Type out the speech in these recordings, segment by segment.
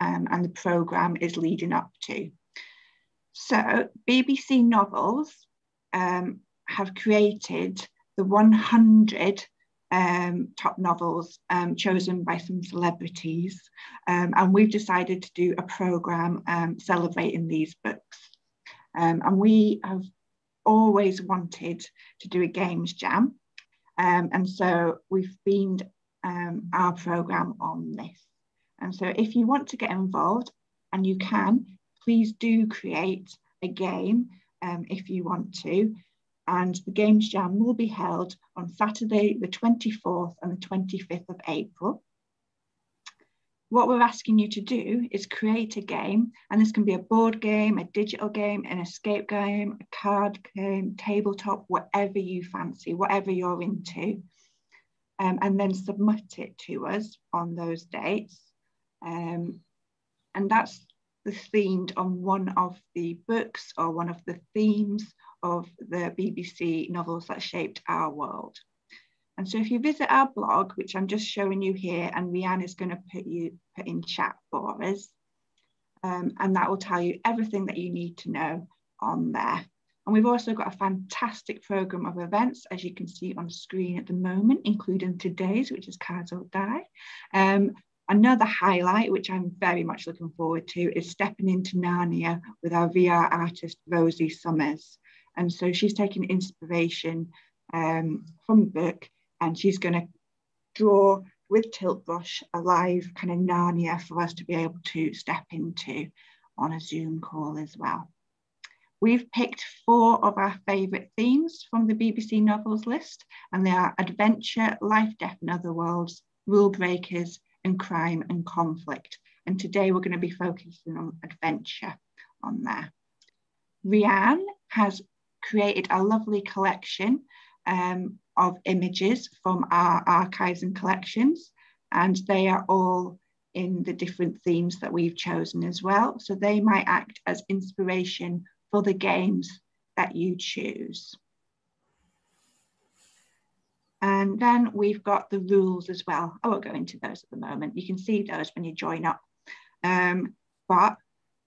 um, and the programme is leading up to. So BBC Novels um, have created the 100 um, top novels um, chosen by some celebrities. Um, and we've decided to do a programme um, celebrating these books. Um, and we have always wanted to do a games jam. Um, and so we've themed our programme on this. And so if you want to get involved, and you can, please do create a game if you want to and the Games Jam will be held on Saturday, the 24th and the 25th of April. What we're asking you to do is create a game, and this can be a board game, a digital game, an escape game, a card game, tabletop, whatever you fancy, whatever you're into, um, and then submit it to us on those dates. Um, and that's the themed on one of the books or one of the themes of the BBC novels that shaped our world. And so if you visit our blog, which I'm just showing you here, and Rianne is going to put you put in chat for us, um, and that will tell you everything that you need to know on there. And we've also got a fantastic program of events, as you can see on screen at the moment, including today's, which is Cards or Die. Um, another highlight, which I'm very much looking forward to, is stepping into Narnia with our VR artist, Rosie Summers. And so she's taking inspiration um, from the book and she's going to draw with tilt brush a live kind of Narnia for us to be able to step into on a Zoom call as well. We've picked four of our favourite themes from the BBC novels list, and they are adventure, life, death, and other worlds, rule breakers, and crime and conflict. And today we're going to be focusing on adventure on there. Rianne has created a lovely collection um, of images from our archives and collections, and they are all in the different themes that we've chosen as well. So they might act as inspiration for the games that you choose. And then we've got the rules as well. I won't go into those at the moment. You can see those when you join up. Um, but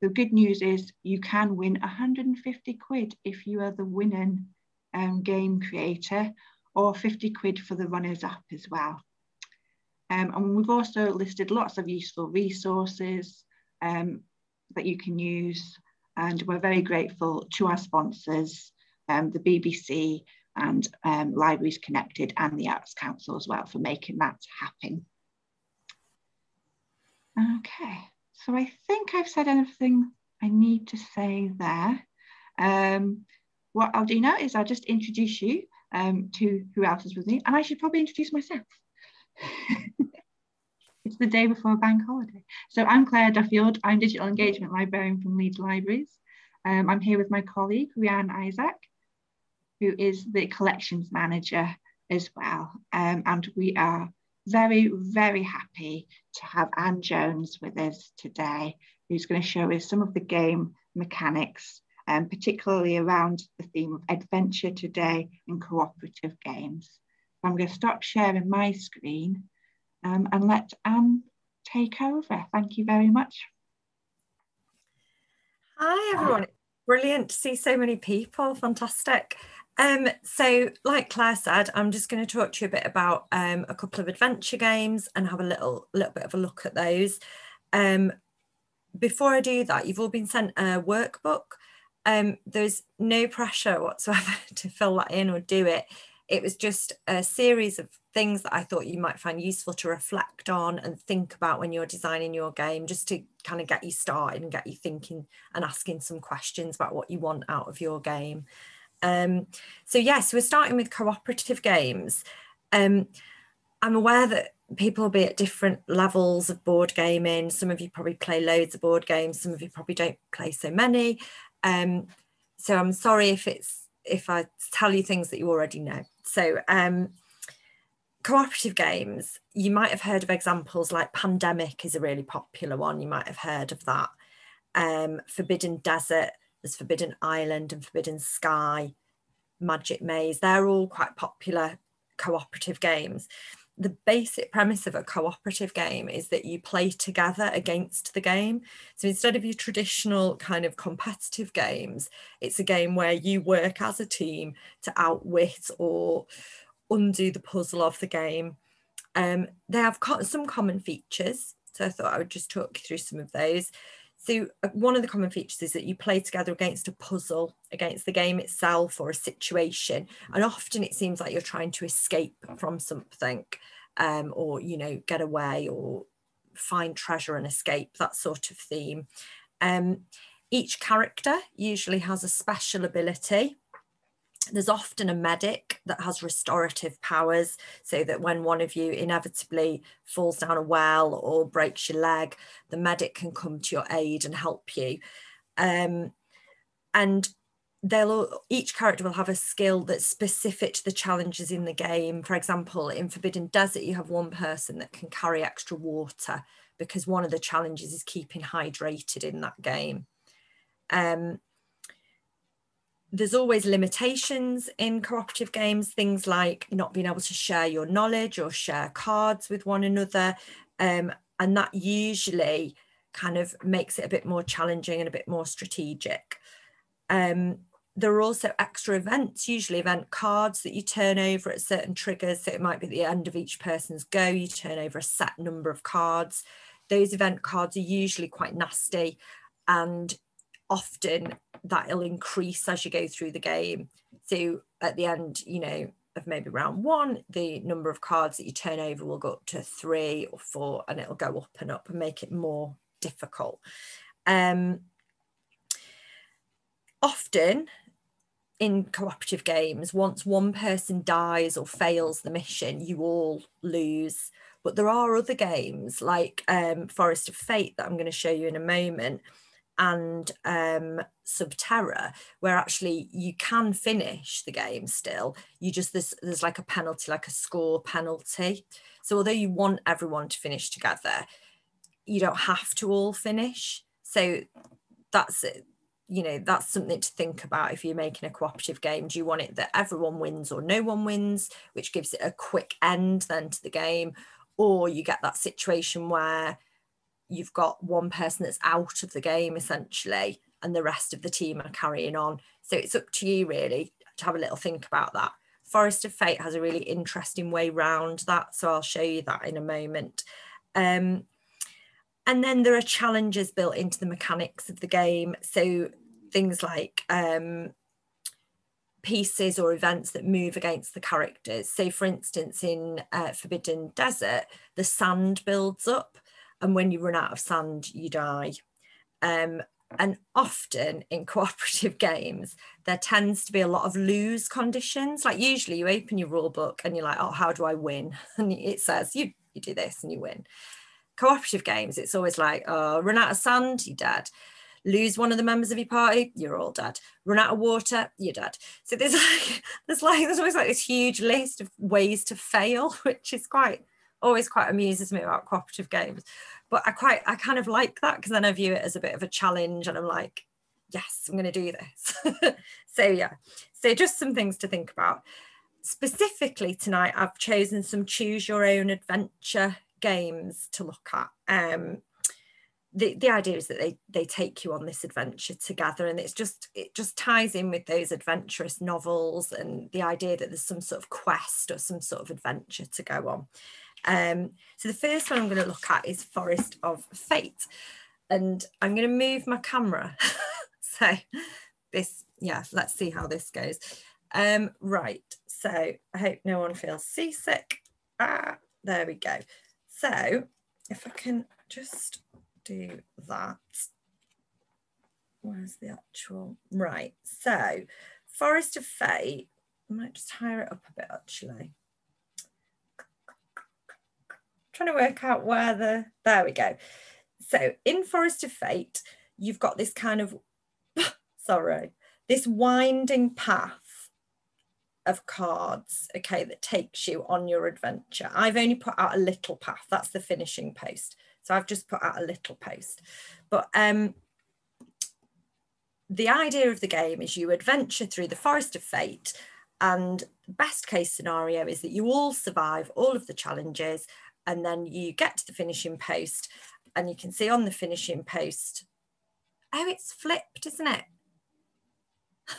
the good news is you can win 150 quid if you are the winning um, game creator or 50 quid for the runners up as well. Um, and we've also listed lots of useful resources um, that you can use. And we're very grateful to our sponsors, um, the BBC and um, Libraries Connected and the Arts Council as well for making that happen. Okay. So I think I've said everything I need to say there. Um, what I'll do now is I'll just introduce you um, to who else is with me, and I should probably introduce myself. it's the day before a bank holiday. So I'm Claire Duffield, I'm Digital Engagement Librarian from Leeds Libraries. Um, I'm here with my colleague, Rianne Isaac, who is the Collections Manager as well. Um, and we are very, very happy to have Ann Jones with us today, who's going to show us some of the game mechanics, um, particularly around the theme of adventure today and cooperative games. So I'm going to stop sharing my screen um, and let Ann take over. Thank you very much. Hi everyone, brilliant to see so many people, fantastic. Um, so, like Claire said, I'm just going to talk to you a bit about um, a couple of adventure games and have a little little bit of a look at those. Um, before I do that, you've all been sent a workbook. Um, there's no pressure whatsoever to fill that in or do it. It was just a series of things that I thought you might find useful to reflect on and think about when you're designing your game, just to kind of get you started and get you thinking and asking some questions about what you want out of your game. Um, so yes, we're starting with cooperative games. Um, I'm aware that people will be at different levels of board gaming. Some of you probably play loads of board games. Some of you probably don't play so many. Um, so I'm sorry if it's if I tell you things that you already know. So um, cooperative games, you might have heard of examples like Pandemic is a really popular one. You might have heard of that. Um, Forbidden Desert there's Forbidden Island and Forbidden Sky, Magic Maze. They're all quite popular cooperative games. the basic premise of a cooperative game is that you play together against the game. So instead of your traditional kind of competitive games, it's a game where you work as a team to outwit or undo the puzzle of the game. Um, they have co- some common features. So I thought I would just talk you through some of those. So uh, one of the common features is that you play together against a puzzle, against the game itself or a situation. And often it seems like you're trying to escape from something um, or, you know, get away or find treasure and escape, that sort of theme. Um, each character usually has a special ability there's often a medic that has restorative powers so that when one of you inevitably falls down a well or breaks your leg the medic can come to your aid and help you. Um, and they'll each character will have a skill that's specific to the challenges in the game. For example in forbidden desert you have one person that can carry extra water because one of the challenges is keeping hydrated in that game. Um, there's always limitations in cooperative games, things like not being able to share your knowledge or share cards with one another. Um, and that usually kind of makes it a bit more challenging and a bit more strategic. Um, there are also extra events, usually event cards that you turn over at certain triggers. So it might be at the end of each person's go, you turn over a set number of cards. Those event cards are usually quite nasty and often that'll increase as you go through the game. So at the end, you know, of maybe round one, the number of cards that you turn over will go up to three or four, and it'll go up and up and make it more difficult. Um, often in cooperative games, once one person dies or fails the mission, you all lose. But there are other games like um, Forest of Fate that I'm going to show you in a moment and um, Subterra, where actually you can finish the game still. You just there's there's like a penalty, like a score penalty. So although you want everyone to finish together, you don't have to all finish. So that's it. You know, that's something to think about if you're making a cooperative game. Do you want it that everyone wins or no one wins, which gives it a quick end then to the game? Or you get that situation where you've got one person that's out of the game essentially and the rest of the team are carrying on. So it's up to you really to have a little think about that. Forest of fate has a really interesting way round that so i'll show you that in a moment. Um, and then there are challenges built into the mechanics of the game. So things like um, pieces or events that move against the characters. So, for instance, in uh, Forbidden Desert, the sand builds up and when you run out of sand, you die. Um, and often in cooperative games, there tends to be a lot of lose conditions. Like usually you open your rule book and you're like, oh, how do I win? And it says you, you do this and you win. Cooperative games, it's always like, oh, run out of sand, you're dead. Lose one of the members of your party, you're all dead. Run out of water, you're dead. So there's like, there's like, there's always like this huge list of ways to fail, which is quite always quite amuses me about cooperative games. But I quite, I kind of like that because then I view it as a bit of a challenge and I'm like, yes, I'm going to do this. so, yeah, so just some things to think about. Specifically tonight, I've chosen some choose your own adventure games to look at. Um, the, the idea is that they they take you on this adventure together and it's just it just ties in with those adventurous novels and the idea that there's some sort of quest or some sort of adventure to go on um, so the first one I'm going to look at is Forest of Fate. And I'm going to move my camera. so this, yeah, let's see how this goes. Um, right, so I hope no one feels seasick. Ah, there we go. So if I can just do that. Where's the actual, right, so Forest of Fate, I might just higher it up a bit actually trying to work out where the, there we go. So in Forest of Fate, you've got this kind of, sorry, this winding path of cards, okay, that takes you on your adventure. I've only put out a little path, that's the finishing post. So I've just put out a little post. But um, the idea of the game is you adventure through the Forest of Fate And the best case scenario is that you all survive all of the challenges and then you get to the finishing post and you can see on the finishing post, oh, it's flipped, isn't it?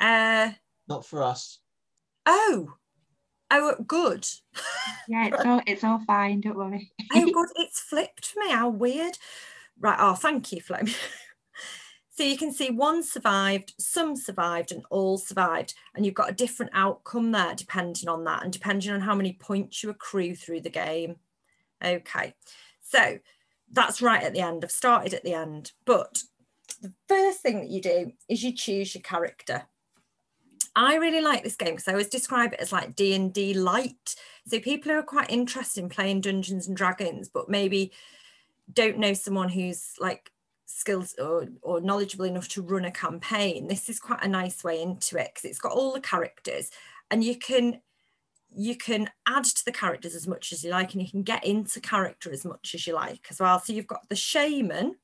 uh, Not for us. Oh, oh, good. Yeah, it's all it's all fine. Don't worry. oh, good. It's flipped for me. How weird. Right. Oh, thank you, Fleming. So you can see one survived, some survived, and all survived. And you've got a different outcome there depending on that and depending on how many points you accrue through the game. Okay, so that's right at the end. I've started at the end. But the first thing that you do is you choose your character. I really like this game because I always describe it as like D&D light. So people who are quite interested in playing Dungeons and Dragons, but maybe don't know someone who's like skills or, or knowledgeable enough to run a campaign this is quite a nice way into it because it's got all the characters and you can you can add to the characters as much as you like and you can get into character as much as you like as well. So you've got the shaman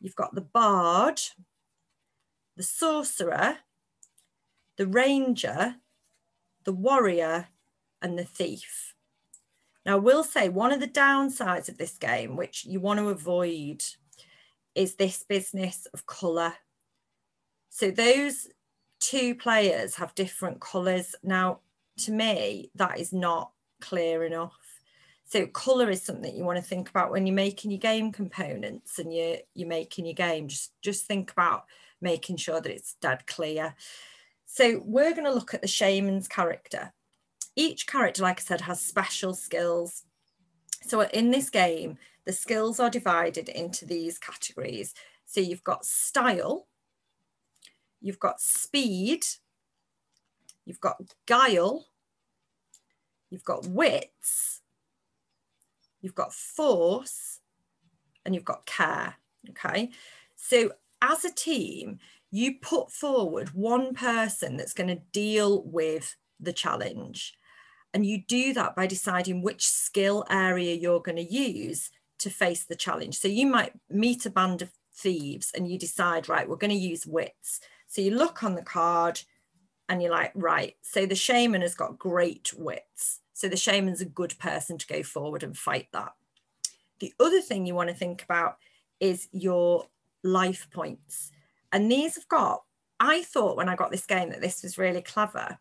you've got the bard the sorcerer the ranger the warrior and the thief. Now i will say one of the downsides of this game which you want to avoid is this business of colour. So those two players have different colours. Now, to me, that is not clear enough. So colour is something you want to think about when you're making your game components and you're, you're making your game. Just, just think about making sure that it's dead clear. So we're going to look at the shaman's character. Each character, like I said, has special skills. So in this game, the skills are divided into these categories. So you've got style, you've got speed, you've got guile, you've got wits, you've got force, and you've got care. Okay. So as a team, you put forward one person that's going to deal with the challenge. And you do that by deciding which skill area you're going to use to face the challenge. So you might meet a band of thieves and you decide, right, we're going to use wits. So you look on the card and you're like, right, so the shaman has got great wits. So the shaman's a good person to go forward and fight that. The other thing you want to think about is your life points. And these have got, I thought when I got this game that this was really clever.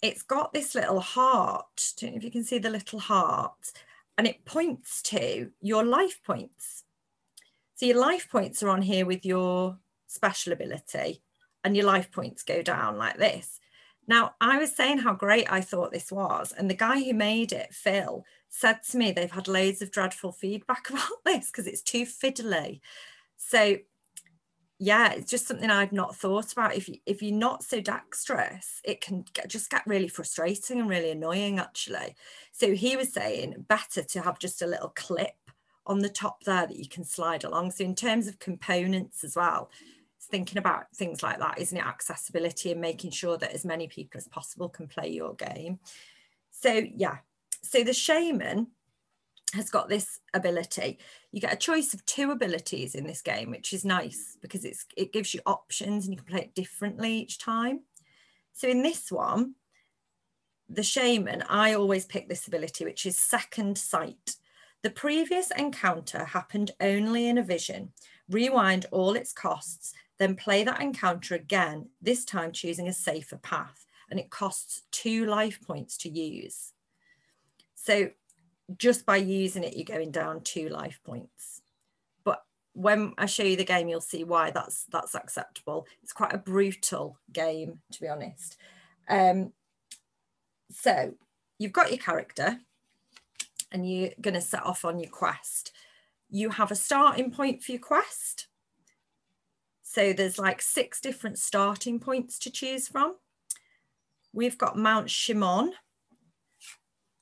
It's got this little heart. Don't know if you can see the little heart and it points to your life points. So your life points are on here with your special ability and your life points go down like this. Now, I was saying how great I thought this was, and the guy who made it, Phil, said to me they've had loads of dreadful feedback about this because it's too fiddly. So yeah, it's just something I've not thought about. If you, if you're not so dexterous, it can get, just get really frustrating and really annoying, actually. So he was saying better to have just a little clip on the top there that you can slide along. So in terms of components as well, it's thinking about things like that, isn't it? Accessibility and making sure that as many people as possible can play your game. So yeah, so the shaman has got this ability. You get a choice of two abilities in this game, which is nice because it's it gives you options and you can play it differently each time. So in this one, the shaman, I always pick this ability, which is second sight. The previous encounter happened only in a vision. Rewind all its costs, then play that encounter again, this time choosing a safer path. And it costs two life points to use. So just by using it, you're going down two life points. But when I show you the game, you'll see why that's that's acceptable. It's quite a brutal game, to be honest. Um, so you've got your character and you're going to set off on your quest. You have a starting point for your quest. So there's like six different starting points to choose from. We've got Mount Shimon,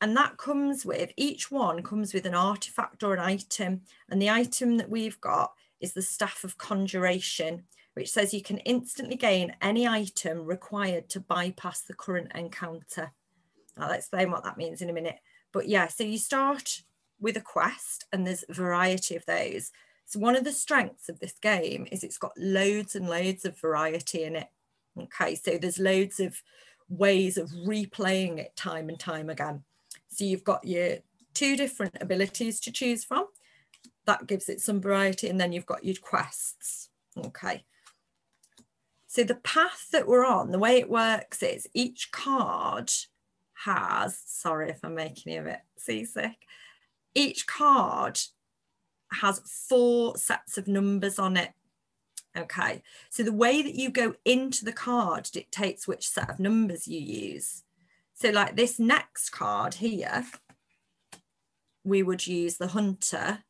and that comes with, each one comes with an artifact or an item. And the item that we've got is the Staff of Conjuration, which says you can instantly gain any item required to bypass the current encounter. I'll explain what that means in a minute. But yeah, so you start with a quest and there's a variety of those. So one of the strengths of this game is it's got loads and loads of variety in it. Okay, so there's loads of ways of replaying it time and time again. So you've got your two different abilities to choose from. That gives it some variety. And then you've got your quests. Okay. So the path that we're on, the way it works is each card has, sorry if I'm making you a bit seasick, each card has four sets of numbers on it. Okay, so the way that you go into the card dictates which set of numbers you use. So like this next card here, we would use the hunter.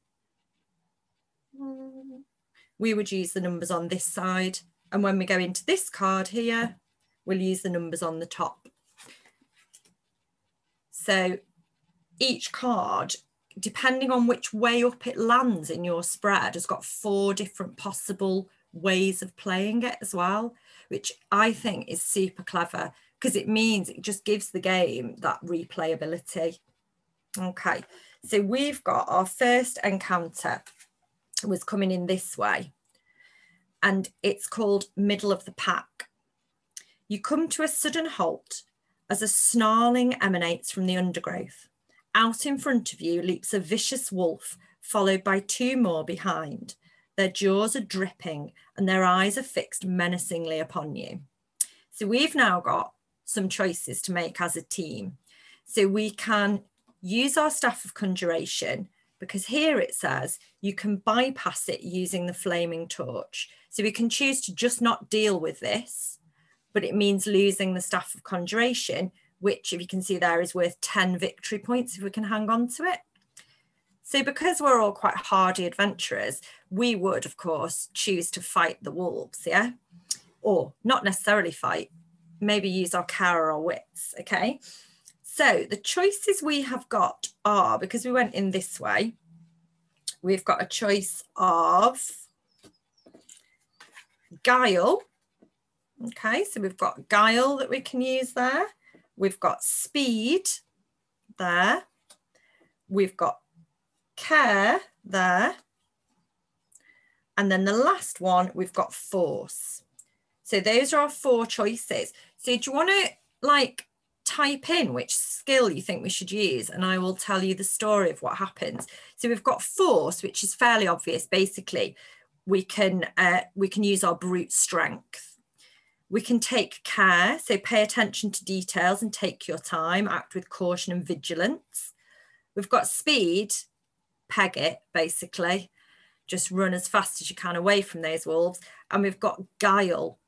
We would use the numbers on this side. And when we go into this card here, we'll use the numbers on the top. So each card depending on which way up it lands in your spread, has got four different possible ways of playing it as well, which I think is super clever because it means it just gives the game that replayability. Okay, so we've got our first encounter was coming in this way and it's called middle of the pack. You come to a sudden halt as a snarling emanates from the undergrowth. Out in front of you leaps a vicious wolf, followed by two more behind. Their jaws are dripping and their eyes are fixed menacingly upon you. So we've now got some choices to make as a team. So we can use our staff of conjuration because here it says you can bypass it using the flaming torch. So we can choose to just not deal with this, but it means losing the staff of conjuration, which if you can see there is worth 10 victory points if we can hang on to it. So because we're all quite hardy adventurers, we would of course choose to fight the wolves, yeah? Or not necessarily fight, maybe use our care or wits, okay? So the choices we have got are, because we went in this way, we've got a choice of guile. Okay, so we've got guile that we can use there. We've got speed there. We've got care there. And then the last one, we've got force. So those are our four choices. So do you want to like type in which skill you think we should use and I will tell you the story of what happens. So we've got force, which is fairly obvious. Basically, we can uh, we can use our brute strength we can take care, so pay attention to details and take your time, act with caution and vigilance. We've got speed, peg it basically, just run as fast as you can away from those wolves. And we've got guile.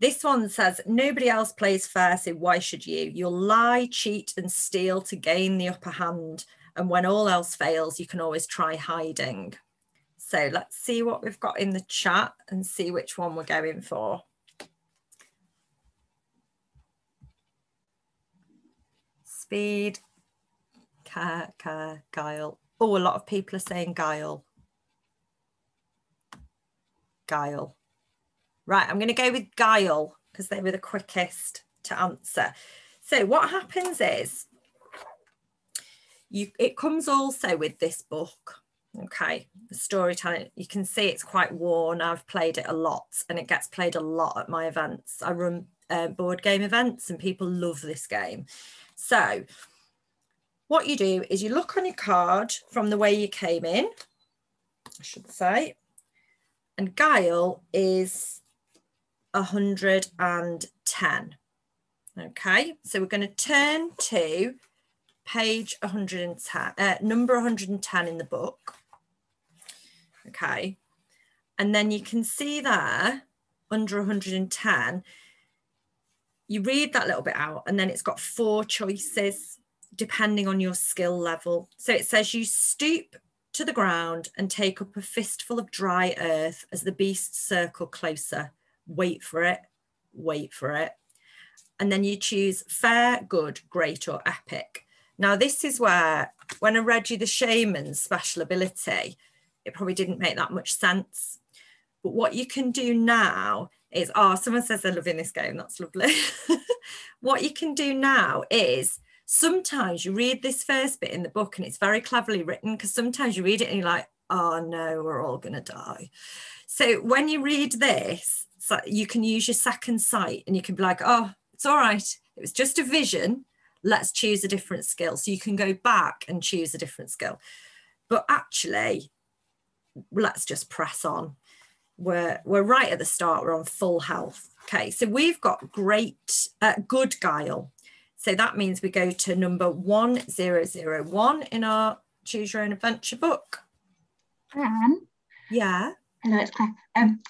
This one says, nobody else plays fair, so why should you? You'll lie, cheat, and steal to gain the upper hand. And when all else fails, you can always try hiding. So let's see what we've got in the chat and see which one we're going for. speed, care, care, guile. Oh, a lot of people are saying guile. Guile. Right, I'm going to go with guile because they were the quickest to answer. So what happens is you it comes also with this book. Okay, the storytelling, you can see it's quite worn. I've played it a lot and it gets played a lot at my events. I run uh, board game events and people love this game. So what you do is you look on your card from the way you came in, I should say, and Guile is 110. Okay, so we're going to turn to page 110, uh, number 110 in the book. Okay, and then you can see there under 110, you read that little bit out and then it's got four choices depending on your skill level. So it says you stoop to the ground and take up a fistful of dry earth as the beasts circle closer. Wait for it, wait for it. And then you choose fair, good, great, or epic. Now, this is where, when I read you the shaman's special ability, it probably didn't make that much sense. But what you can do now is, oh, someone says they're loving this game. That's lovely. what you can do now is sometimes you read this first bit in the book and it's very cleverly written because sometimes you read it and you're like, oh no, we're all going to die. So when you read this, so you can use your second sight and you can be like, oh, it's all right. It was just a vision. Let's choose a different skill. So you can go back and choose a different skill. But actually, let's just press on. We're, we're right at the start, we're on full health. Okay, so we've got great, uh, good guile. So that means we go to number 1001 in our Choose Your Own Adventure book. Ann? Yeah? Hello, it's Claire. Um,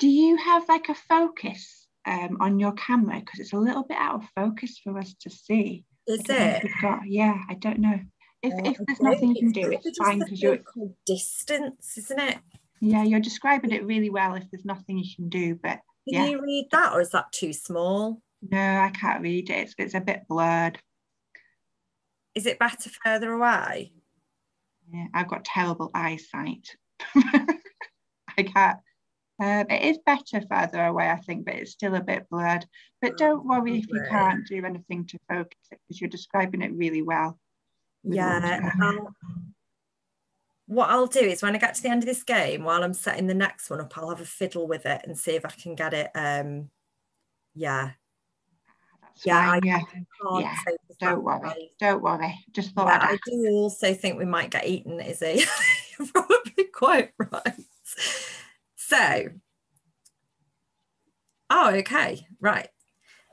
do you have like a focus um, on your camera? Because it's a little bit out of focus for us to see. Is it? Got, yeah, I don't know. If, if there's nothing you can do, it's fine because you're distance, isn't it? Yeah, you're describing it really well. If there's nothing you can do, but can yeah. you read that, or is that too small? No, I can't read it. It's, it's a bit blurred. Is it better further away? Yeah, I've got terrible eyesight. I can't. Um, it is better further away, I think, but it's still a bit blurred. But don't worry if you can't do anything to focus it because you're describing it really well. Yeah. I'll, what I'll do is when I get to the end of this game, while I'm setting the next one up, I'll have a fiddle with it and see if I can get it. Um, yeah, yeah, I, yeah, yeah. Don't worry, don't worry. Just thought I do also think we might get eaten, Izzy. You're probably quite right. So, oh, okay, right.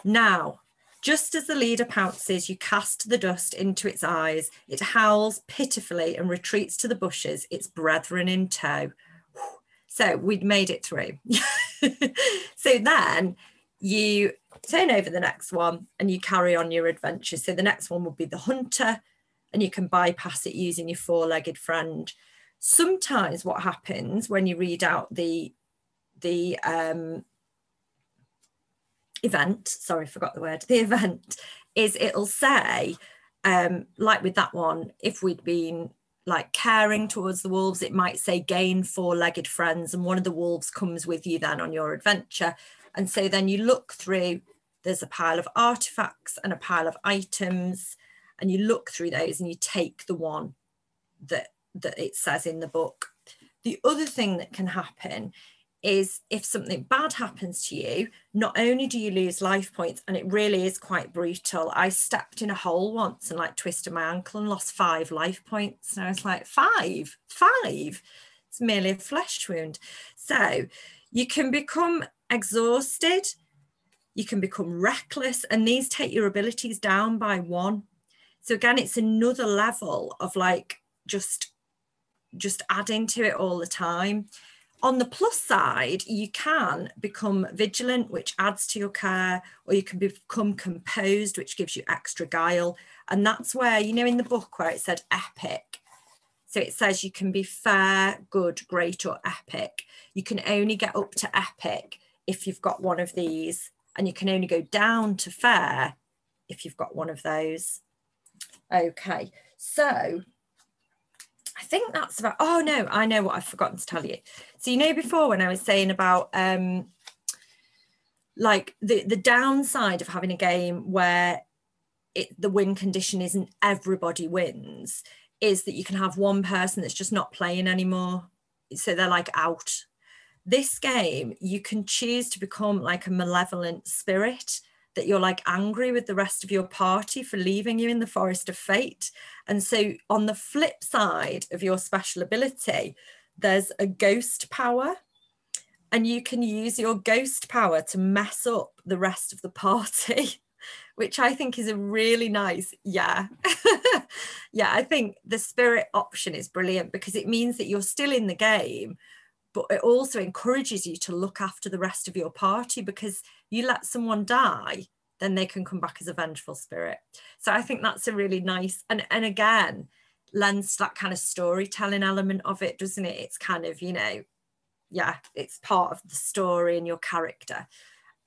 Now, just as the leader pounces, you cast the dust into its eyes. It howls pitifully and retreats to the bushes, its brethren in tow. So we'd made it through. so then you turn over the next one and you carry on your adventure. So the next one would be the hunter, and you can bypass it using your four legged friend. Sometimes what happens when you read out the the um, event, sorry, forgot the word, the event is it'll say, um, like with that one, if we'd been like caring towards the wolves, it might say gain four legged friends, and one of the wolves comes with you then on your adventure. And so then you look through, there's a pile of artifacts and a pile of items, and you look through those and you take the one that, that it says in the book. The other thing that can happen is if something bad happens to you, not only do you lose life points, and it really is quite brutal. I stepped in a hole once and like twisted my ankle and lost five life points. And I was like, five, five. It's merely a flesh wound. So you can become exhausted, you can become reckless, and these take your abilities down by one. So again, it's another level of like just just adding to it all the time. On the plus side, you can become vigilant, which adds to your care, or you can become composed, which gives you extra guile. And that's where, you know, in the book where it said epic, so it says you can be fair, good, great, or epic. You can only get up to epic if you've got one of these, and you can only go down to fair if you've got one of those. Okay, so I think that's about, oh no, I know what I've forgotten to tell you. So you know before when I was saying about um, like the, the downside of having a game where it, the win condition isn't everybody wins, is that you can have one person that's just not playing anymore. So they're like out this game, you can choose to become like a malevolent spirit that you're like angry with the rest of your party for leaving you in the forest of fate. And so, on the flip side of your special ability, there's a ghost power. And you can use your ghost power to mess up the rest of the party, which I think is a really nice, yeah. yeah, I think the spirit option is brilliant because it means that you're still in the game, but it also encourages you to look after the rest of your party because you let someone die then they can come back as a vengeful spirit. So i think that's a really nice and and again lends that kind of storytelling element of it doesn't it? It's kind of you know yeah it's part of the story and your character.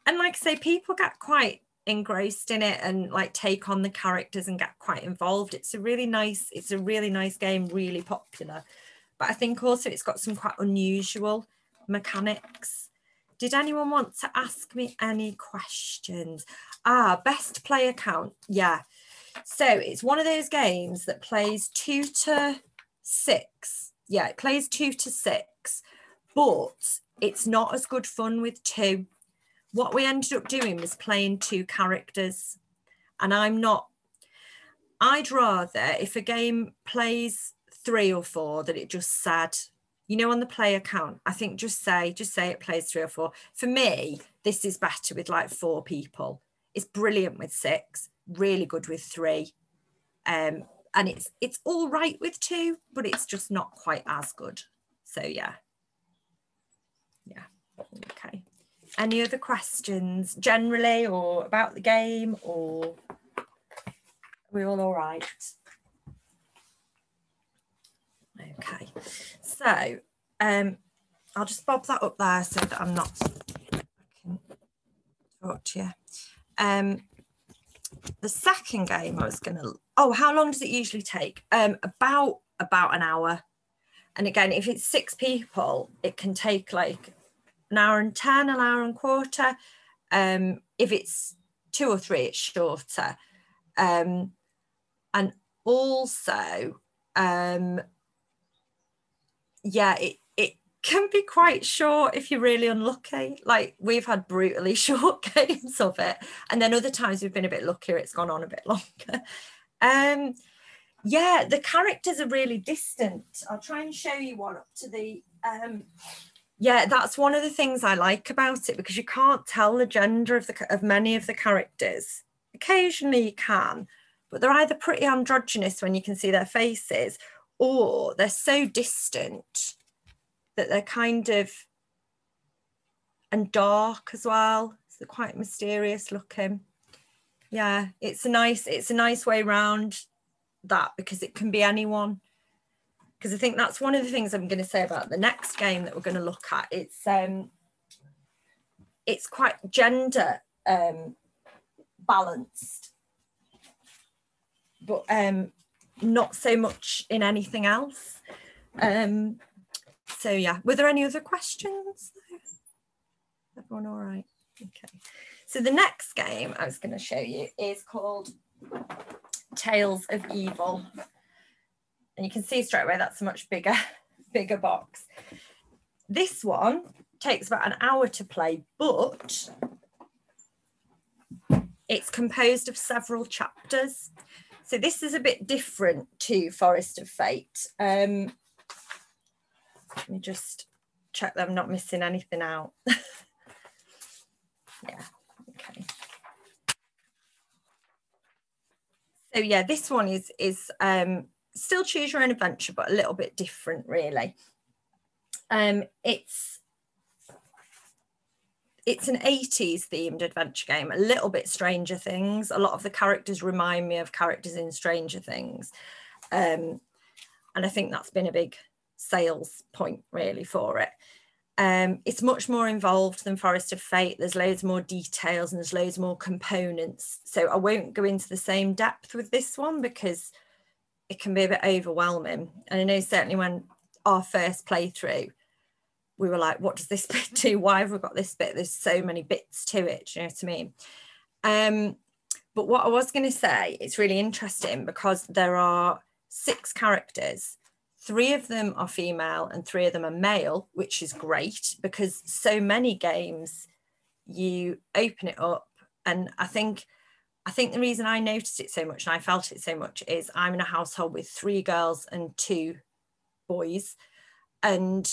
And like I say people get quite engrossed in it and like take on the characters and get quite involved. It's a really nice it's a really nice game really popular but I think also it's got some quite unusual mechanics. Did anyone want to ask me any questions? Ah, best player count. Yeah. So it's one of those games that plays two to six. Yeah, it plays two to six, but it's not as good fun with two. what we ended up doing was playing two characters. And I'm not, I'd rather if a game plays three or four that it just said, you know, on the player count, I think just say, just say it plays three or four. For me, this is better with like four people. It's brilliant with six, really good with three. Um, and it's it's all right with two, but it's just not quite as good. So yeah. Yeah. Okay. Any other questions generally or about the game or are we all all right? Okay, so um, I'll just bob that up there so that I'm not I can talk to you. Um, the second game I was going to, oh, how long does it usually take? Um, about about an hour. And again, if it's six people, it can take like an hour and 10, an hour and quarter. Um, if it's two or three, it's shorter. Um, and also, um, yeah, it, it can be quite short if you're really unlucky. Like we've had brutally short games of it. And then other times we've been a bit luckier, it's gone on a bit longer. Um, yeah, the characters are really distant. I'll try and show you one up to the um, yeah, that's one of the things I like about it because you can't tell the gender of the of many of the characters. Occasionally you can, but they're either pretty androgynous when you can see their faces, or they're so distant that they're kind of and dark as well. So quite mysterious looking. Yeah, it's a nice it's a nice way around that because it can be anyone because I think that's one of the things I'm going to say about the next game that we're going to look at. It's um, it's quite gender um, balanced, but um, not so much in anything else. Um, so yeah, were there any other questions? Everyone all right? Okay. So the next game I was going to show you is called Tales of Evil. And you can see straight away that's a much bigger, bigger box. This one takes about an hour to play, but it's composed of several chapters. So this is a bit different to Forest of Fate. Um, let me just check that I'm not missing anything out. yeah, okay. So yeah, this one is is um, still choose your own adventure, but a little bit different, really. Um, it's it's an 80s themed adventure game, a little bit Stranger Things. A lot of the characters remind me of characters in Stranger Things. Um, and I think that's been a big sales point really for it. Um, it's much more involved than Forest of Fate. There's loads more details and there's loads more components. So I won't go into the same depth with this one because it can be a bit overwhelming. And I know certainly when our first playthrough, we were like, what does this bit do? Why have we got this bit? There's so many bits to it. Do you know what I mean? Um, but what I was going to say, it's really interesting because there are six characters. Three of them are female and three of them are male, which is great because so many games you open it up. And I think I think the reason I noticed it so much and I felt it so much is I'm in a household with three girls and two boys. And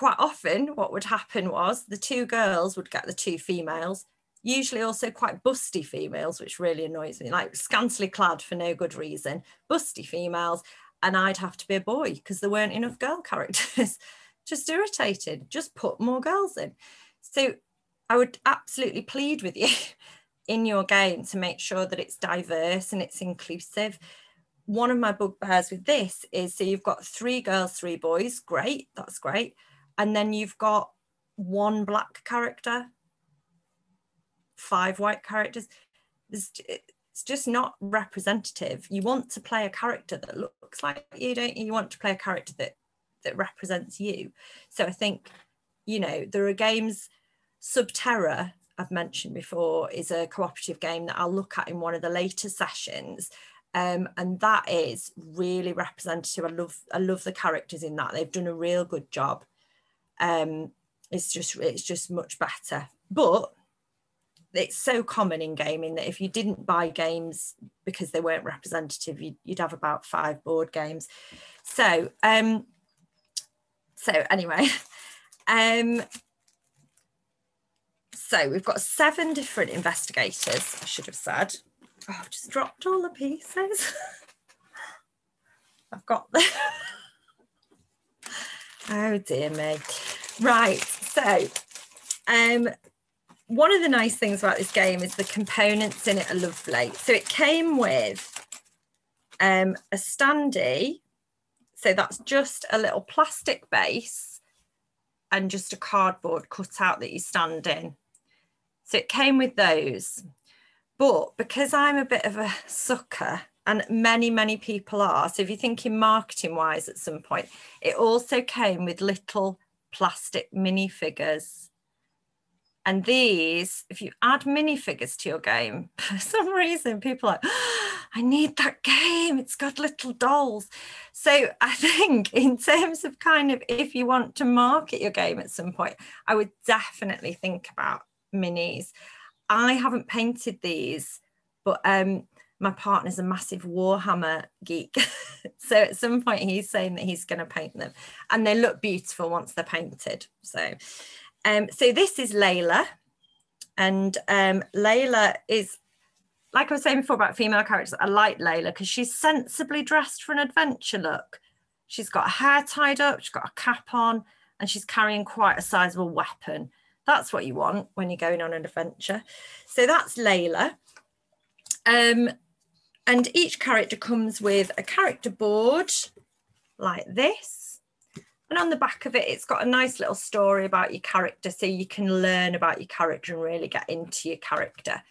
quite often, what would happen was the two girls would get the two females, usually also quite busty females, which really annoys me, like scantily clad for no good reason, busty females. And I'd have to be a boy because there weren't enough girl characters. just irritated, just put more girls in. So I would absolutely plead with you in your game to make sure that it's diverse and it's inclusive. One of my bugbears with this is so you've got three girls, three boys, great, that's great. And then you've got one black character, five white characters. It's, just not representative. You want to play a character that looks like you, don't you? You want to play a character that that represents you. So I think, you know, there are games, Subterra I've mentioned before is a cooperative game that I'll look at in one of the later sessions. Um, and that is really representative. I love I love the characters in that. They've done a real good job. Um, it's just it's just much better. But it's so common in gaming that if you didn't buy games because they weren't representative, you'd, you'd have about five board games. So, um, so anyway, um, so we've got seven different investigators, I should have said. Oh, I've just dropped all the pieces. I've got them. oh dear me. Right, so um, one of the nice things about this game is the components in it are lovely. So it came with um, a standee. So that's just a little plastic base and just a cardboard cutout that you stand in. So it came with those. But because I'm a bit of a sucker, and many, many people are, so if you're thinking marketing wise at some point, it also came with little plastic minifigures and these, if you add minifigures to your game, for some reason, people are like, I need that game. It's got little dolls. So I think, in terms of kind of if you want to market your game at some point, I would definitely think about minis. I haven't painted these, but um, my partner's a massive Warhammer geek. so at some point, he's saying that he's going to paint them, and they look beautiful once they're painted. So um, so this is Layla. And um, Layla is, like I was saying before about female characters, I like Layla because she's sensibly dressed for an adventure look. She's got her hair tied up, she's got a cap on, and she's carrying quite a sizable weapon. That's what you want when you're going on an adventure. So that's Layla. Um, and each character comes with a character board like this. And on the back of it, it's got a nice little story about your character so you can learn about your character and really get into your character.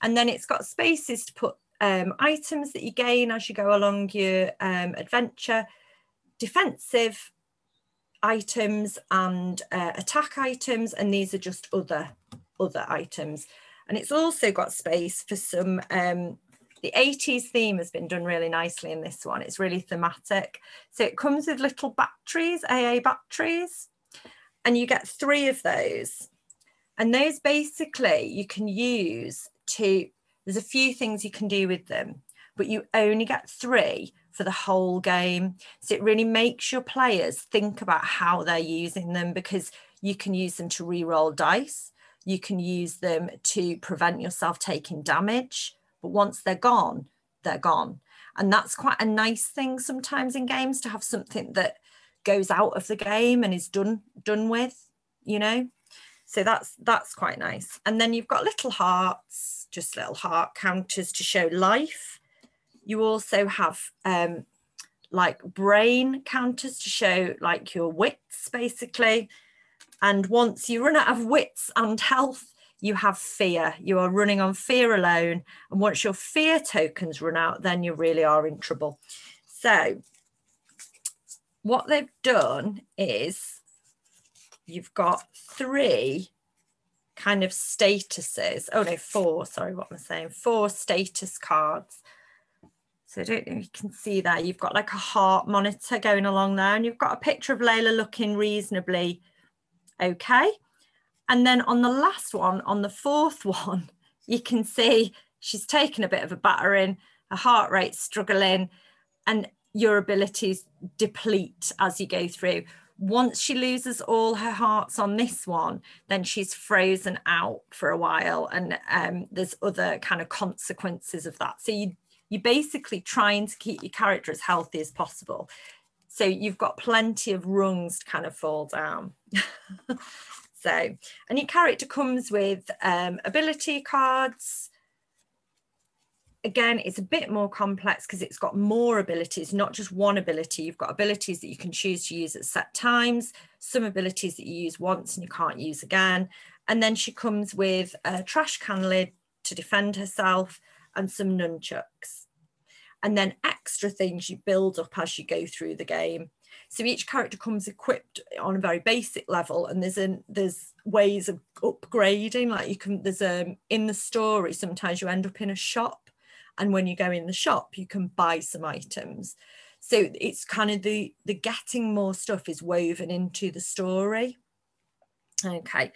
And then it's got spaces to put um, items that you gain as you go along your um, adventure, defensive items and uh, attack items, and these are just other other items. And it's also got space for some um, the 80s theme has been done really nicely in this one. It's really thematic. So it comes with little batteries, AA batteries, and you get three of those. And those basically you can use to, there's a few things you can do with them, but you only get three for the whole game. So it really makes your players think about how they're using them because you can use them to re-roll dice. You can use them to prevent yourself taking damage but once they're gone, they're gone. And that's quite a nice thing sometimes in games to have something that goes out of the game and is done done with, you know. So that's that's quite nice. And then you've got little hearts, just little heart counters to show life. You also have um, like brain counters to show like your wits basically. And once you run out of wits and health, you have fear. You are running on fear alone. And once your fear tokens run out, then you really are in trouble. So, what they've done is you've got three kind of statuses. Oh, no, four. Sorry, what am I saying? Four status cards. So I don't know if you can see there. You've got like a heart monitor going along there, and you've got a picture of Layla looking reasonably okay. And then on the last one, on the fourth one, you can see she's taken a bit of a battering, her heart rate's struggling, and your abilities deplete as you go through. Once she loses all her hearts on this one, then she's frozen out for a while, and um, there's other kind of consequences of that. So you you're basically trying to keep your character as healthy as possible. So you've got plenty of rungs to kind of fall down. So, and your character comes with um, ability cards. Again, it's a bit more complex because it's got more abilities, not just one ability. You've got abilities that you can choose to use at set times, some abilities that you use once and you can't use again. And then she comes with a trash can lid to defend herself and some nunchucks. And then extra things you build up as you go through the game. So each character comes equipped on a very basic level, and there's an there's ways of upgrading. Like you can there's a um, in the story sometimes you end up in a shop, and when you go in the shop you can buy some items. So it's kind of the the getting more stuff is woven into the story. Okay.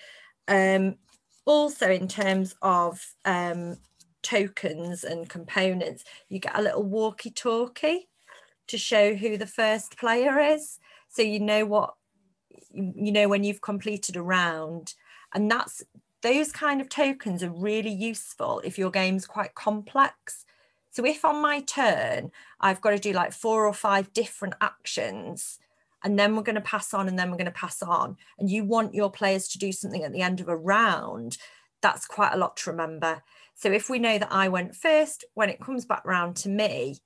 Um, also in terms of um, tokens and components, you get a little walkie-talkie to show who the first player is. So you know what, you know when you've completed a round and that's, those kind of tokens are really useful if your game's quite complex. So if on my turn, I've got to do like four or five different actions, and then we're going to pass on and then we're going to pass on, and you want your players to do something at the end of a round, that's quite a lot to remember. So if we know that I went first, when it comes back round to me,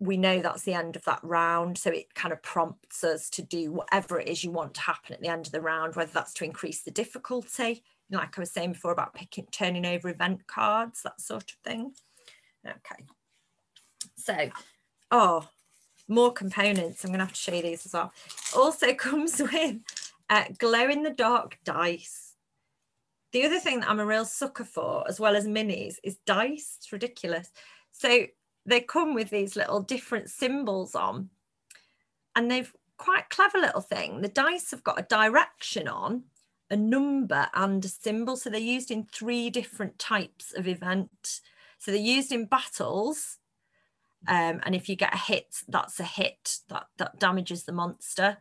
we know that's the end of that round. So it kind of prompts us to do whatever it is you want to happen at the end of the round, whether that's to increase the difficulty, like I was saying before about picking, turning over event cards, that sort of thing. Okay. So, oh, more components. I'm going to have to show you these as well. Also comes with uh, glow in the dark dice. The other thing that I'm a real sucker for, as well as minis, is dice. It's ridiculous. So they come with these little different symbols on, and they've quite clever little thing. The dice have got a direction on, a number, and a symbol. So they're used in three different types of event. So they're used in battles. Um, and if you get a hit, that's a hit that, that damages the monster.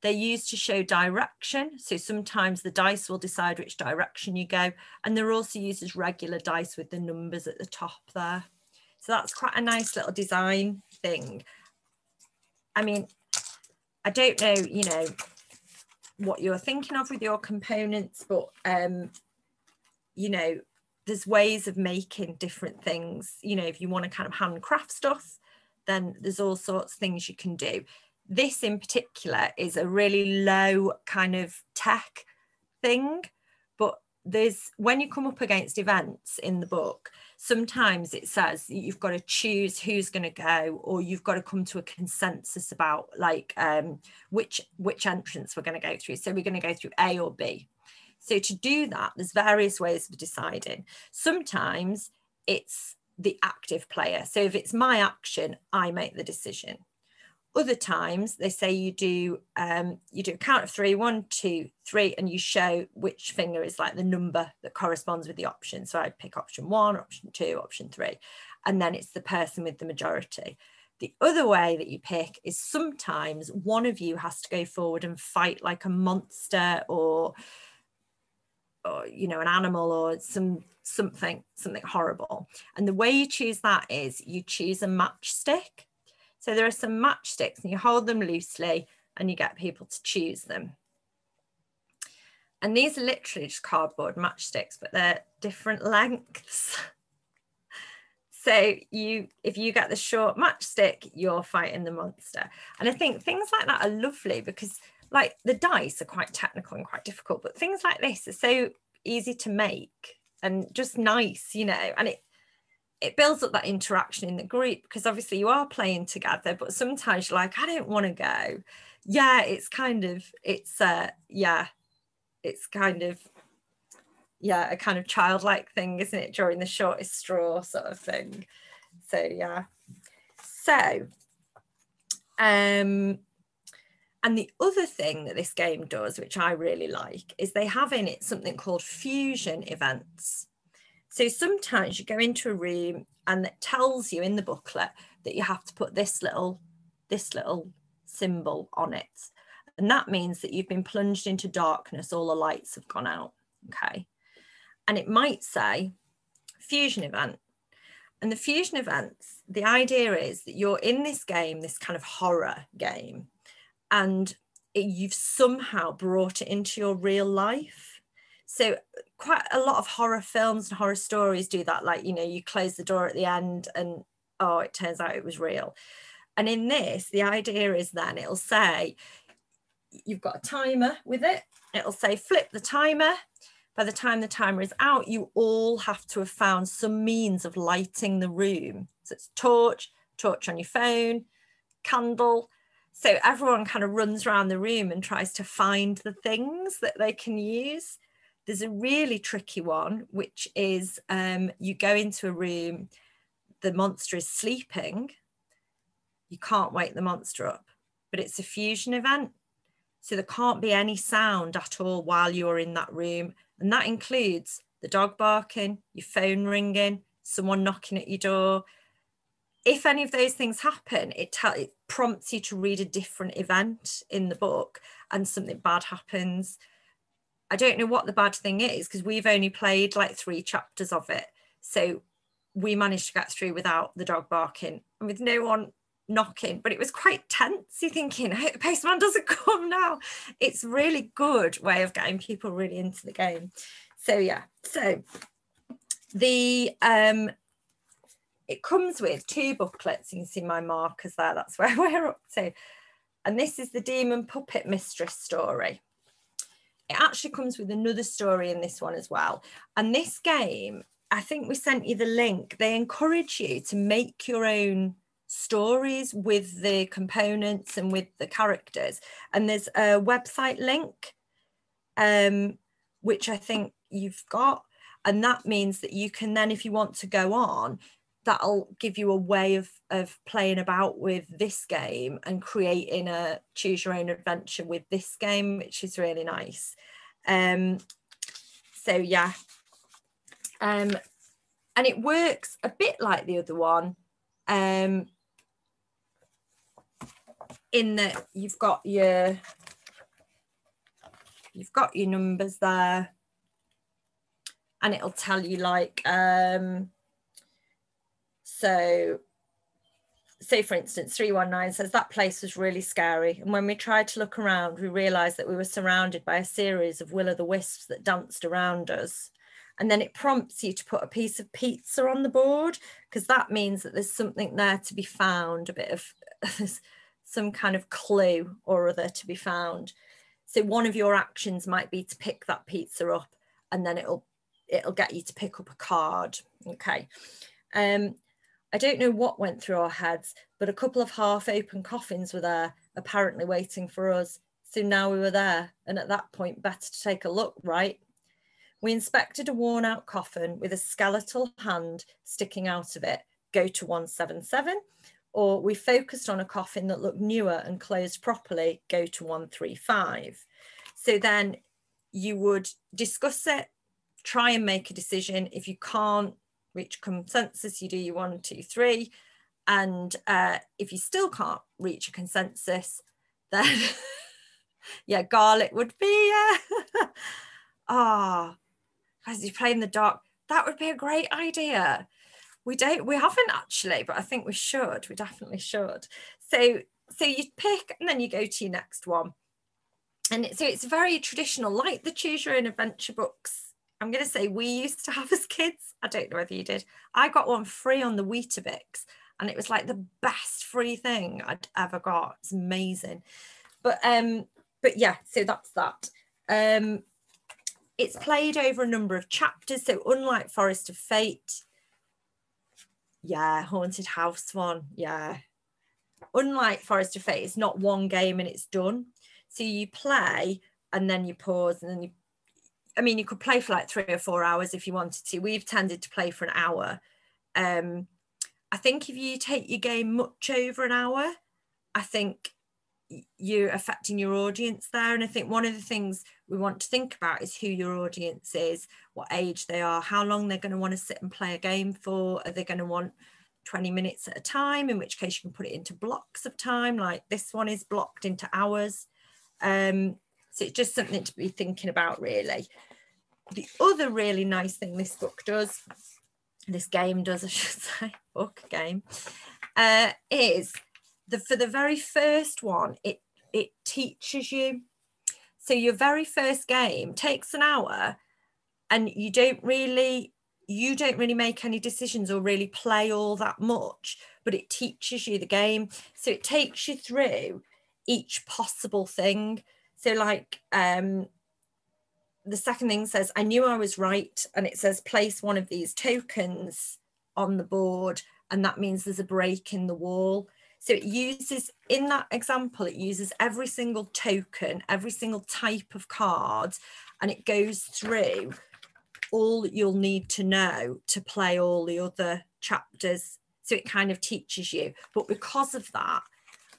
They're used to show direction. So sometimes the dice will decide which direction you go. And they're also used as regular dice with the numbers at the top there. So that's quite a nice little design thing. I mean, I don't know, you know, what you're thinking of with your components, but, um, you know, there's ways of making different things. You know, if you want to kind of handcraft stuff, then there's all sorts of things you can do. This in particular is a really low kind of tech thing, there's when you come up against events in the book, sometimes it says you've got to choose who's going to go or you've got to come to a consensus about like um, which which entrance we're going to go through so we're going to go through a or b so to do that, there's various ways of deciding. Sometimes it's the active player. So if it's my action, I make the decision. Other times they say you do um, you do a count of three, one, two, three, and you show which finger is like the number that corresponds with the option. So I pick option one, option two, option three, and then it's the person with the majority. The other way that you pick is sometimes one of you has to go forward and fight like a monster or or you know an animal or some something something horrible and the way you choose that is you choose a matchstick so there are some matchsticks and you hold them loosely and you get people to choose them. And these are literally just cardboard matchsticks but they're different lengths. So you if you get the short matchstick you're fighting the monster. And i think things like that are lovely because like the dice are quite technical and quite difficult, but things like this are so easy to make and just nice, you know, and it it builds up that interaction in the group because obviously you are playing together, but sometimes you're like, I don't want to go. Yeah, it's kind of it's uh yeah, it's kind of yeah, a kind of childlike thing, isn't it? During the shortest straw sort of thing. So yeah. So um and the other thing that this game does, which I really like, is they have in it something called fusion events. So sometimes you go into a room and it tells you in the booklet that you have to put this little, this little symbol on it. And that means that you've been plunged into darkness, all the lights have gone out. Okay. And it might say fusion event. And the fusion events, the idea is that you're in this game, this kind of horror game, and it, you've somehow brought it into your real life. So quite a lot of horror films and horror stories do that. Like, you know, you close the door at the end and oh, it turns out it was real. And in this, the idea is then it'll say, you've got a timer with it. It'll say flip the timer. By the time the timer is out, you all have to have found some means of lighting the room. So it's torch, torch on your phone, candle, so everyone kind of runs around the room and tries to find the things that they can use. There's a really tricky one, which is um, you go into a room, the monster is sleeping, you can't wake the monster up, but it's a fusion event. So there can't be any sound at all while you're in that room. And that includes the dog barking, your phone ringing, someone knocking at your door. If any of those things happen, it, it prompts you to read a different event in the book and something bad happens. I don't know what the bad thing is because we've only played like three chapters of it. So we managed to get through without the dog barking and with no one knocking, but it was quite tense. You're thinking, I hope the postman doesn't come now. It's really good way of getting people really into the game. So yeah, so the um it comes with two booklets. You can see my markers there. That's where we're up to. And this is the Demon Puppet Mistress story. It actually comes with another story in this one as well. And this game, I think we sent you the link. They encourage you to make your own stories with the components and with the characters. And there's a website link, um, which I think you've got. And that means that you can then, if you want to go on, that'll give you a way of, of playing about with this game and creating a choose your own adventure with this game, which is really nice. Um, so yeah. Um, and it works a bit like the other one um, in that you've got your you've got your numbers there and it'll tell you like um, so say for instance 319 says that place was really scary. And when we tried to look around we realized that we were surrounded by a series of will-o'-the-wisps that danced around us. And then it prompts you to put a piece of pizza on the board because that means that there's something there to be found a bit of some kind of clue or other to be found. So one of your actions might be to pick that pizza up and then it'll it'll get you to pick up a card. Okay. Um I don't know what went through our heads, but a couple of half open coffins were there, apparently waiting for us. So now we were there, and at that point, better to take a look, right? We inspected a worn out coffin with a skeletal hand sticking out of it, go to 177, or we focused on a coffin that looked newer and closed properly, go to 135. So then you would discuss it, try and make a decision. If you can't, reach consensus, you do your one, two, three. And uh, if you still can't reach a consensus, then yeah, garlic would be, uh, ah, oh, as you play in the dark, that would be a great idea. We don't, we haven't actually, but I think we should. We definitely should. So, so you pick, and then you go to your next one. And so it's very traditional, like the choose your own adventure books I'm going to say we used to have as kids. I don't know whether you did. I got one free on the Weetabix, and it was like the best free thing I'd ever got. It's amazing. But um, but yeah, so that's that. Um, it's played over a number of chapters. So unlike Forest of Fate, yeah, Haunted House one, yeah. Unlike Forest of Fate, it's not one game and it's done. So you play and then you pause and then you I mean, you could play for like three or four hours if you wanted to. We've tended to play for an hour. Um, I think if you take your game much over an hour, I think you're affecting your audience there. And I think one of the things we want to think about is who your audience is, what age they are, how long they're going to want to sit and play a game for. Are they going to want 20 minutes at a time, in which case you can put it into blocks of time, like this one is blocked into hours. Um, so it's just something to be thinking about, really. The other really nice thing this book does, this game does, I should say, book game, uh, is the for the very first one, it it teaches you. So your very first game takes an hour, and you don't really you don't really make any decisions or really play all that much, but it teaches you the game. So it takes you through each possible thing. So like um, the second thing says, I knew I was right. And it says, place one of these tokens on the board. And that means there's a break in the wall. So it uses, in that example, it uses every single token, every single type of card, and it goes through all you'll need to know to play all the other chapters. So it kind of teaches you. But because of that,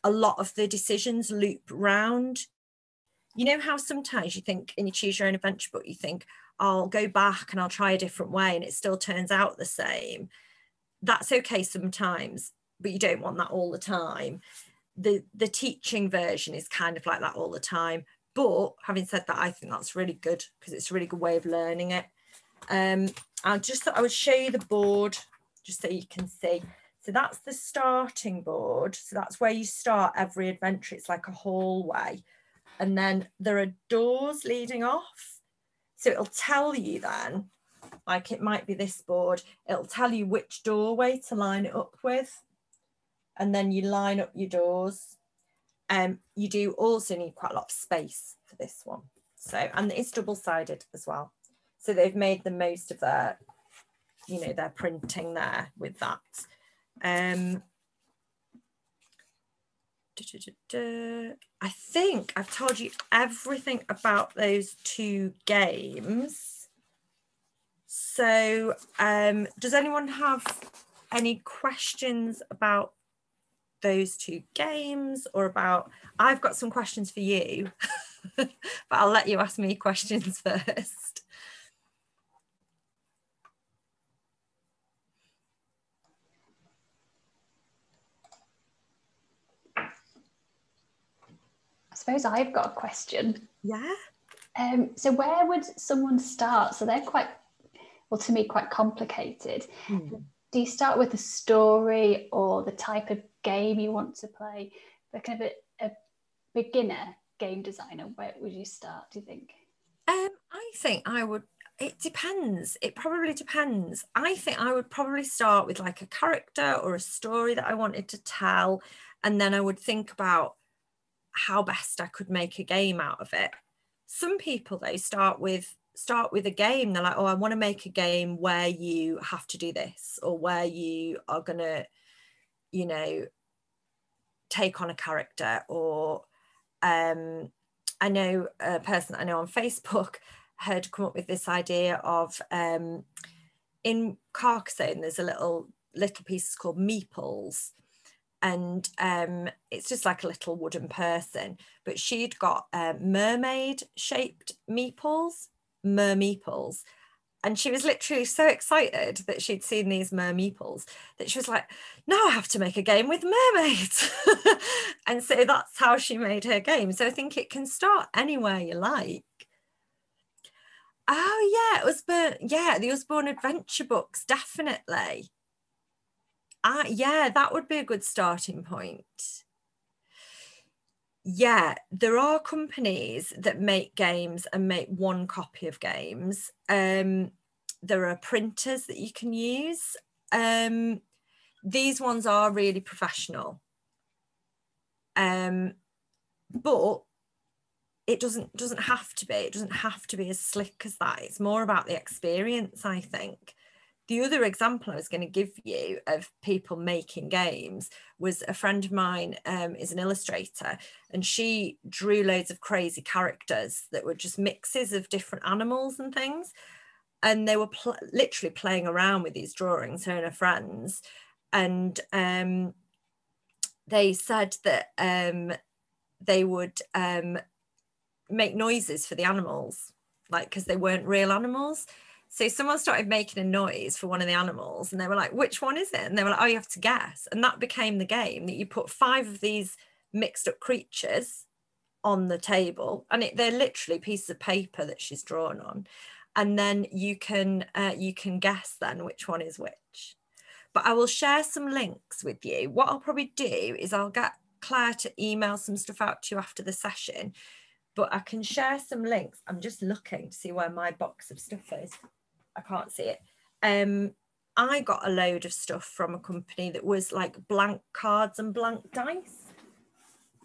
a lot of the decisions loop round you know how sometimes you think and you choose your own adventure book you think I'll go back and I'll try a different way and it still turns out the same. That's okay sometimes, but you don't want that all the time. The the teaching version is kind of like that all the time. But having said that, I think that's really good because it's a really good way of learning it. Um, I just thought I would show you the board just so you can see. So that's the starting board. So that's where you start every adventure. It's like a hallway. And then there are doors leading off. So it'll tell you then, like it might be this board, it'll tell you which doorway to line it up with. And then you line up your doors. Um, you do also need quite a lot of space for this one. So, and it's double-sided as well. So they've made the most of their, you know, their printing there with that. Um, I think I've told you everything about those two games. So um, does anyone have any questions about those two games or about, I've got some questions for you, but I'll let you ask me questions first. Suppose I've got a question. Yeah. Um, so where would someone start? So they're quite, well, to me, quite complicated. Hmm. Do you start with a story or the type of game you want to play? But kind of a, a beginner game designer, where would you start? Do you think? Um, I think I would. It depends. It probably depends. I think I would probably start with like a character or a story that I wanted to tell, and then I would think about how best I could make a game out of it. Some people they start with start with a game. They're like, oh, I want to make a game where you have to do this or where you are gonna, you know, take on a character or um I know a person I know on Facebook had come up with this idea of um in Carcassonne there's a little little pieces called meeples and um, it's just like a little wooden person. But she'd got uh, mermaid shaped meeples, mermeeples. And she was literally so excited that she'd seen these mermeeples that she was like, now I have to make a game with mermaids. and so that's how she made her game. So I think it can start anywhere you like. Oh yeah, it was yeah, the Usborne adventure books, definitely. Uh, yeah, that would be a good starting point. Yeah, there are companies that make games and make one copy of games. Um, there are printers that you can use. Um, these ones are really professional. Um, but it doesn't doesn't have to be. It doesn't have to be as slick as that. It's more about the experience, I think the other example I was going to give you of people making games was a friend of mine um, is an illustrator and she drew loads of crazy characters that were just mixes of different animals and things. And they were pl- literally playing around with these drawings, her and her friends. And um, they said that um, they would um, make noises for the animals, like because they weren't real animals. So someone started making a noise for one of the animals and they were like, which one is it? And they were like, oh, you have to guess. And that became the game that you put five of these mixed up creatures on the table and it, they're literally pieces of paper that she's drawn on. And then you can uh, you can guess then which one is which. But I will share some links with you. What I'll probably do is I'll get Claire to email some stuff out to you after the session but I can share some links. I'm just looking to see where my box of stuff is. I can't see it. Um, I got a load of stuff from a company that was like blank cards and blank dice.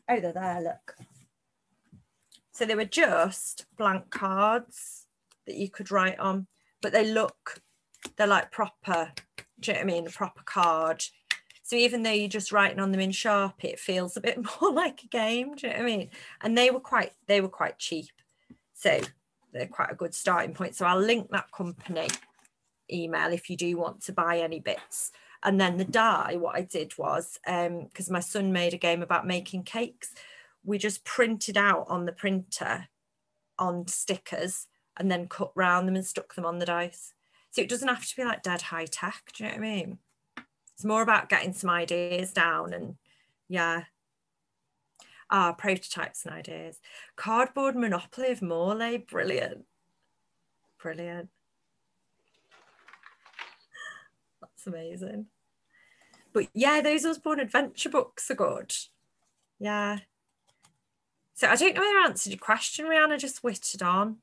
Oh, they're there, look. So they were just blank cards that you could write on, but they look, they're like proper, do you know what I mean? A proper card. So even though you're just writing on them in Sharpie, it feels a bit more like a game, do you know what I mean? And they were quite, they were quite cheap. So they're quite a good starting point. So I'll link that company email if you do want to buy any bits. And then the die, what I did was, because um, my son made a game about making cakes, we just printed out on the printer on stickers and then cut round them and stuck them on the dice. So it doesn't have to be like dead high tech. Do you know what I mean? It's more about getting some ideas down and yeah. Ah, prototypes and ideas. Cardboard Monopoly of Morley, brilliant. Brilliant. That's amazing. But yeah, those Usborne adventure books are good. Yeah. So I don't know whether I answered your question, Rihanna, just witted on.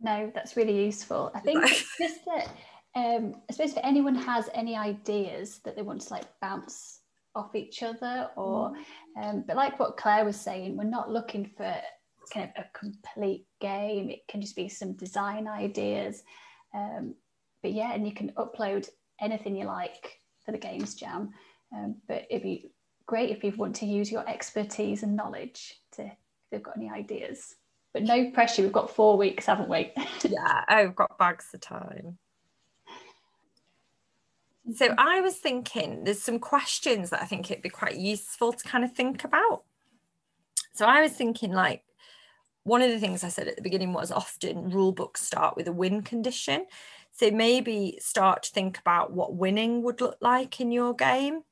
No, that's really useful. I think just that um, I suppose if anyone has any ideas that they want to like bounce off each other or mm. um, but like what Claire was saying, we're not looking for kind of a complete game. It can just be some design ideas. Um, but yeah, and you can upload anything you like for the games jam. Um, but it'd be great if people want to use your expertise and knowledge to if they've got any ideas. But no pressure, we've got four weeks, haven't we? yeah, I've got bags of time. So I was thinking there's some questions that I think it'd be quite useful to kind of think about. So I was thinking like one of the things I said at the beginning was often rule books start with a win condition. So maybe start to think about what winning would look like in your game.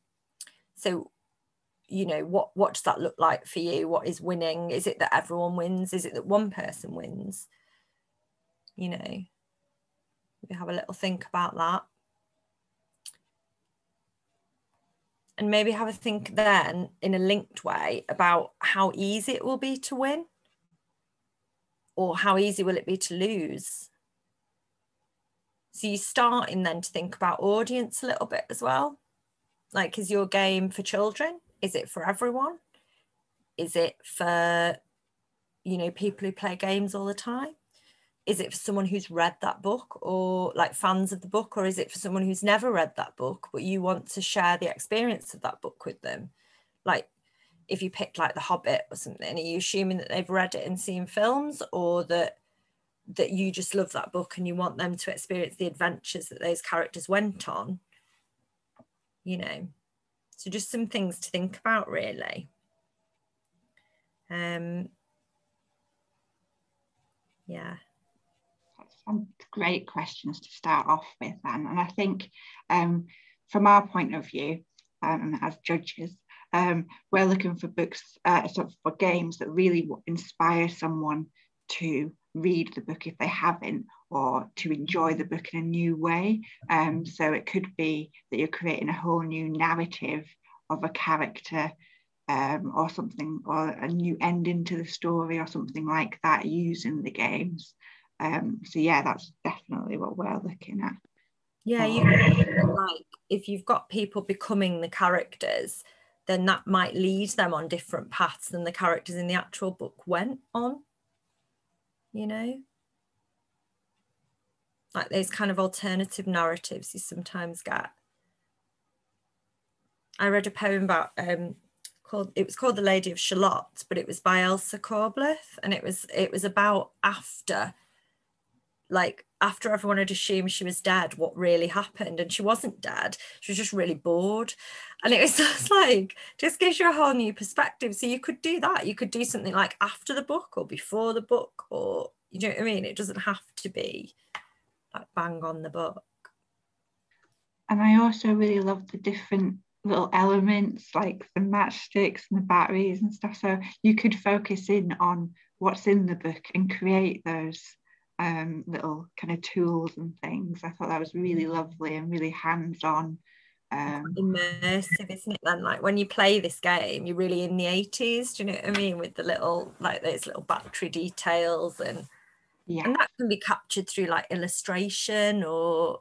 So you know what what does that look like for you what is winning is it that everyone wins is it that one person wins you know we have a little think about that and maybe have a think then in a linked way about how easy it will be to win or how easy will it be to lose so you starting then to think about audience a little bit as well like is your game for children is it for everyone? Is it for, you know, people who play games all the time? Is it for someone who's read that book or like fans of the book? Or is it for someone who's never read that book, but you want to share the experience of that book with them? Like if you picked like The Hobbit or something, are you assuming that they've read it and seen films or that that you just love that book and you want them to experience the adventures that those characters went on? You know. So just some things to think about really. Um, yeah. Some great questions to start off with, Ann. And I think um, from our point of view, um, as judges, um, we're looking for books, uh, sort of for games that really inspire someone to read the book if they haven't, or to enjoy the book in a new way. Um, so it could be that you're creating a whole new narrative of a character um, or something, or a new ending to the story or something like that using the games. Um, so yeah, that's definitely what we're looking at. Yeah, you like if you've got people becoming the characters, then that might lead them on different paths than the characters in the actual book went on. You know? Like those kind of alternative narratives you sometimes get. I read a poem about um, called it was called The Lady of Shalott, but it was by Elsa Corbluth, and it was it was about after, like after everyone had assumed she was dead, what really happened, and she wasn't dead. She was just really bored, and it was just like just gives you a whole new perspective. So you could do that. You could do something like after the book or before the book, or you know what I mean. It doesn't have to be like bang on the book. And I also really love the different little elements like the matchsticks and the batteries and stuff. So you could focus in on what's in the book and create those um, little kind of tools and things. I thought that was really lovely and really hands on. Um, immersive, isn't it? Then, like when you play this game, you're really in the 80s. Do you know what I mean? With the little, like those little battery details, and yeah, and that can be captured through like illustration or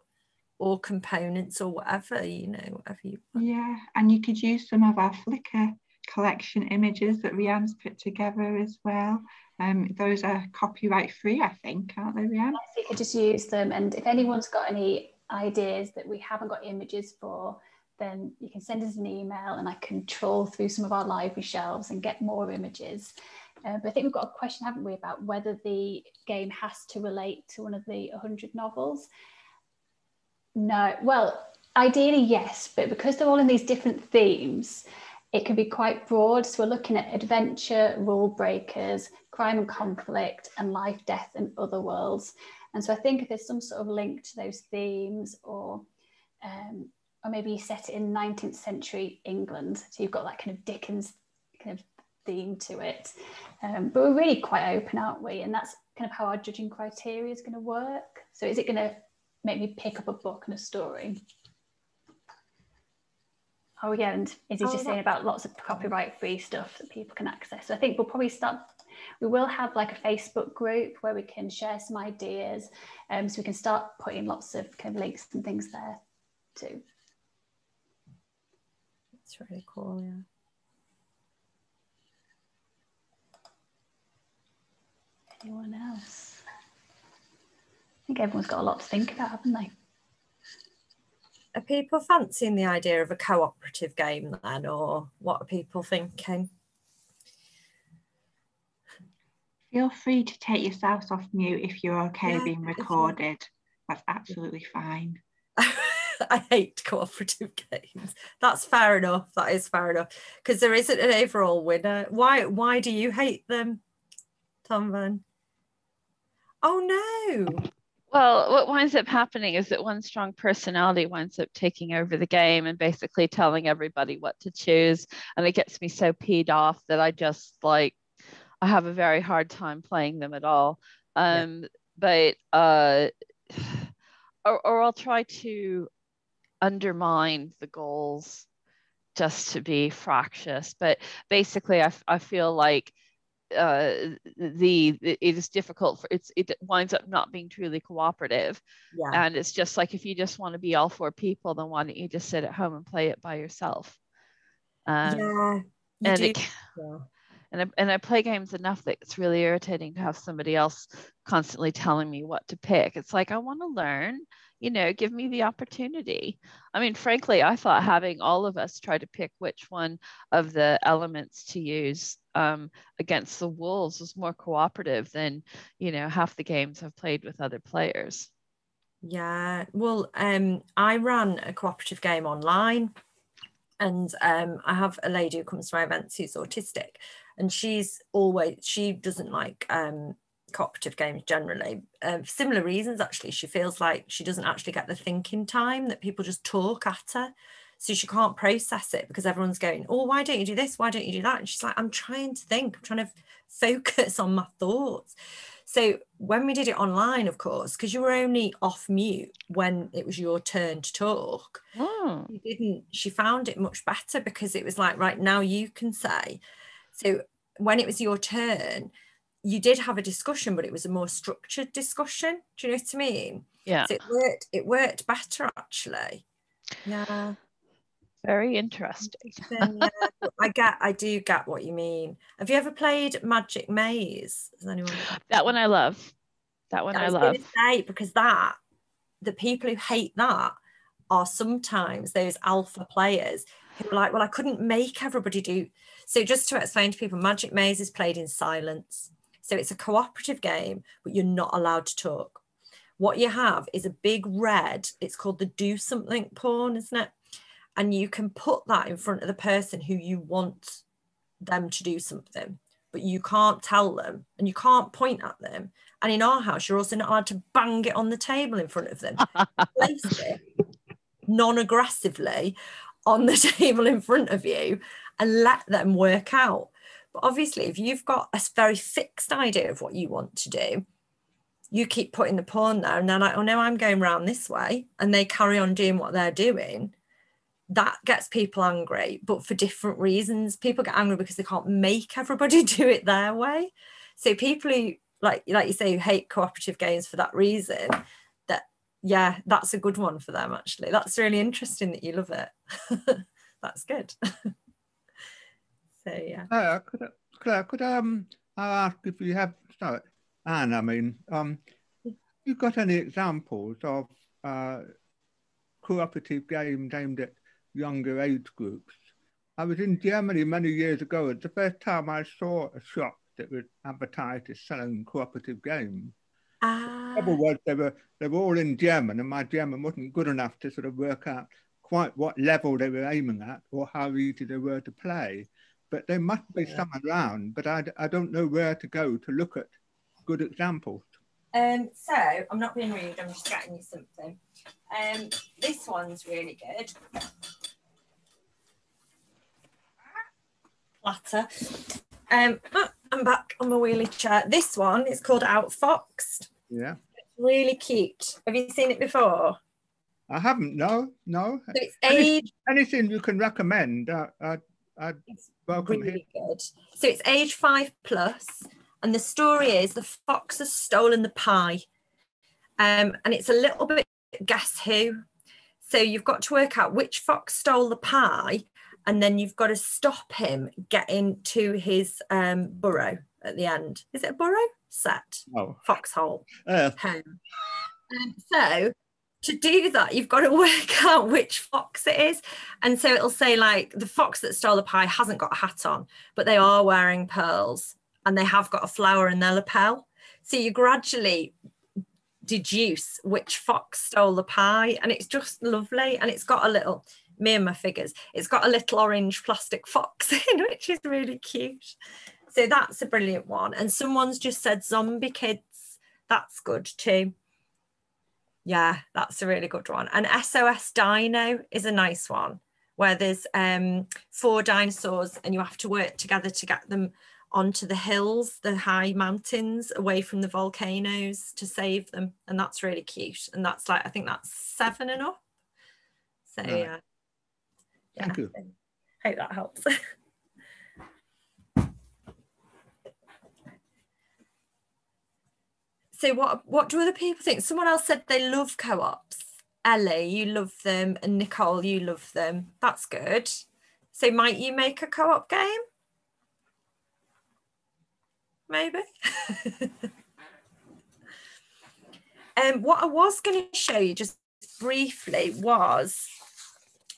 or components or whatever, you know, whatever you want. Yeah, and you could use some of our Flickr collection images that Rianne's put together as well. Um, those are copyright free, I think, aren't they, Rianne? Yes, you could just use them. And if anyone's got any ideas that we haven't got images for, then you can send us an email and I can troll through some of our library shelves and get more images. Uh, but I think we've got a question, haven't we, about whether the game has to relate to one of the 100 novels. No, well, ideally, yes, but because they're all in these different themes, it can be quite broad. So we're looking at adventure, rule breakers, crime and conflict, and life, death, and other worlds. And so I think if there's some sort of link to those themes, or um, or maybe you set it in 19th century England, so you've got that kind of Dickens kind of theme to it. Um, but we're really quite open, aren't we? And that's kind of how our judging criteria is going to work. So is it going to make me pick up a book and a story? Oh yeah, and is he oh, just saying about lots of copyright free stuff that people can access? So I think we'll probably start. We will have like a Facebook group where we can share some ideas, um, so we can start putting lots of kind of links and things there too. It's really cool, yeah. Anyone else? I think everyone's got a lot to think about, haven't they? Are people fancying the idea of a cooperative game then, or what are people thinking? Feel free to take yourselves off mute if you're okay yeah, being recorded. That's absolutely fine. I hate cooperative games. That's fair enough. That is fair enough. Because there isn't an overall winner. Why why do you hate them, Tom Van? Oh no. Well, what winds up happening is that one strong personality winds up taking over the game and basically telling everybody what to choose. And it gets me so peed off that I just like, I have a very hard time playing them at all. Um, yeah. But, uh, or, or I'll try to undermine the goals just to be fractious. But basically, I, I feel like uh, the, it is difficult for it's it winds up not being truly cooperative yeah. and it's just like if you just want to be all four people then why don't you just sit at home and play it by yourself um, yeah and it, yeah. and I, and I play games enough that it's really irritating to have somebody else constantly telling me what to pick it's like I want to learn you know, give me the opportunity. I mean, frankly, I thought having all of us try to pick which one of the elements to use um, against the Wolves was more cooperative than, you know, half the games I've played with other players. Yeah, well, um, I ran a cooperative game online and um, I have a lady who comes to my events who's autistic and she's always, she doesn't like um, cooperative games generally uh, for similar reasons actually. She feels like she doesn't actually get the thinking time that people just talk at her. So she can't process it because everyone's going oh why don't you do this? Why don't you do that? And she's like i'm trying to think. I'm trying to focus on my thoughts. So when we did it online of course because you were only off mute when it was your turn to talk oh. you didn't she found it much better because it was like right now you can say. So when it was your turn you did have a discussion, but it was a more structured discussion. Do you know what I mean? Yeah. So it worked. It worked better actually. Yeah. Very interesting. yeah, uh, I get. I do get what you mean. Have you ever played Magic Maze? Has anyone? That one I love. That one I, I love. Say, because that the people who hate that are sometimes those alpha players who are like, well, I couldn't make everybody do. So just to explain to people, Magic Maze is played in silence. So it's a cooperative game, but you're not allowed to talk. What you have is a big red, it's called the do something pawn, isn't it? And you can put that in front of the person who you want them to do something, but you can't tell them and you can't point at them. And in our house, you're also not allowed to bang it on the table in front of them. Place it non-aggressively on the table in front of you and let them work out but obviously, if you've got a very fixed idea of what you want to do, you keep putting the pawn there, and they're like, oh no, I'm going round this way. And they carry on doing what they're doing. That gets people angry, but for different reasons. People get angry because they can't make everybody do it their way. So people who like like you say who hate cooperative games for that reason, that yeah, that's a good one for them actually. That's really interesting that you love it. that's good. So yeah. Uh, could I, could could um I ask if you have so Ann, I mean, um, you got any examples of uh, cooperative games aimed at younger age groups? I was in Germany many years ago. It's the first time I saw a shop that was advertised as selling cooperative games. Ah. The trouble was they were they were all in German, and my German wasn't good enough to sort of work out quite what level they were aiming at or how easy they were to play. But there must be yeah. some around, but I, I don't know where to go to look at good examples. Um, so I'm not being rude, I'm just getting you something. Um, this one's really good. Platter. Um, oh, I'm back on my wheelie chair. This one is called Outfoxed. Yeah. It's really cute. Have you seen it before? I haven't. No, no. So it's age. Anything you can recommend? Uh, I, I welcome really it. good. So it's age five plus, and the story is the fox has stolen the pie, um, and it's a little bit guess who. So you've got to work out which fox stole the pie, and then you've got to stop him getting to his um, burrow at the end. Is it a burrow? Set. Oh. Foxhole. Uh. Home. Um, so to do that, you've got to work out which fox it is. And so it'll say, like, the fox that stole the pie hasn't got a hat on, but they are wearing pearls and they have got a flower in their lapel. So you gradually deduce which fox stole the pie. And it's just lovely. And it's got a little, me and my figures, it's got a little orange plastic fox in, which is really cute. So that's a brilliant one. And someone's just said Zombie Kidz. That's good too. Yeah, that's a really good one. And SOS Dino is a nice one where there's um, four dinosaurs and you have to work together to get them onto the hills, the high mountains, away from the volcanoes to save them. And that's really cute. And that's like, I think that's seven and up. So, right. yeah. Thank yeah. you. Hope that helps. so what what do other people think? Someone else said they love co-ops. Ellie, you love them, and Nicole, you love them. That's good. So might you make a co-op game? Maybe. um, what I was going to show you just briefly was,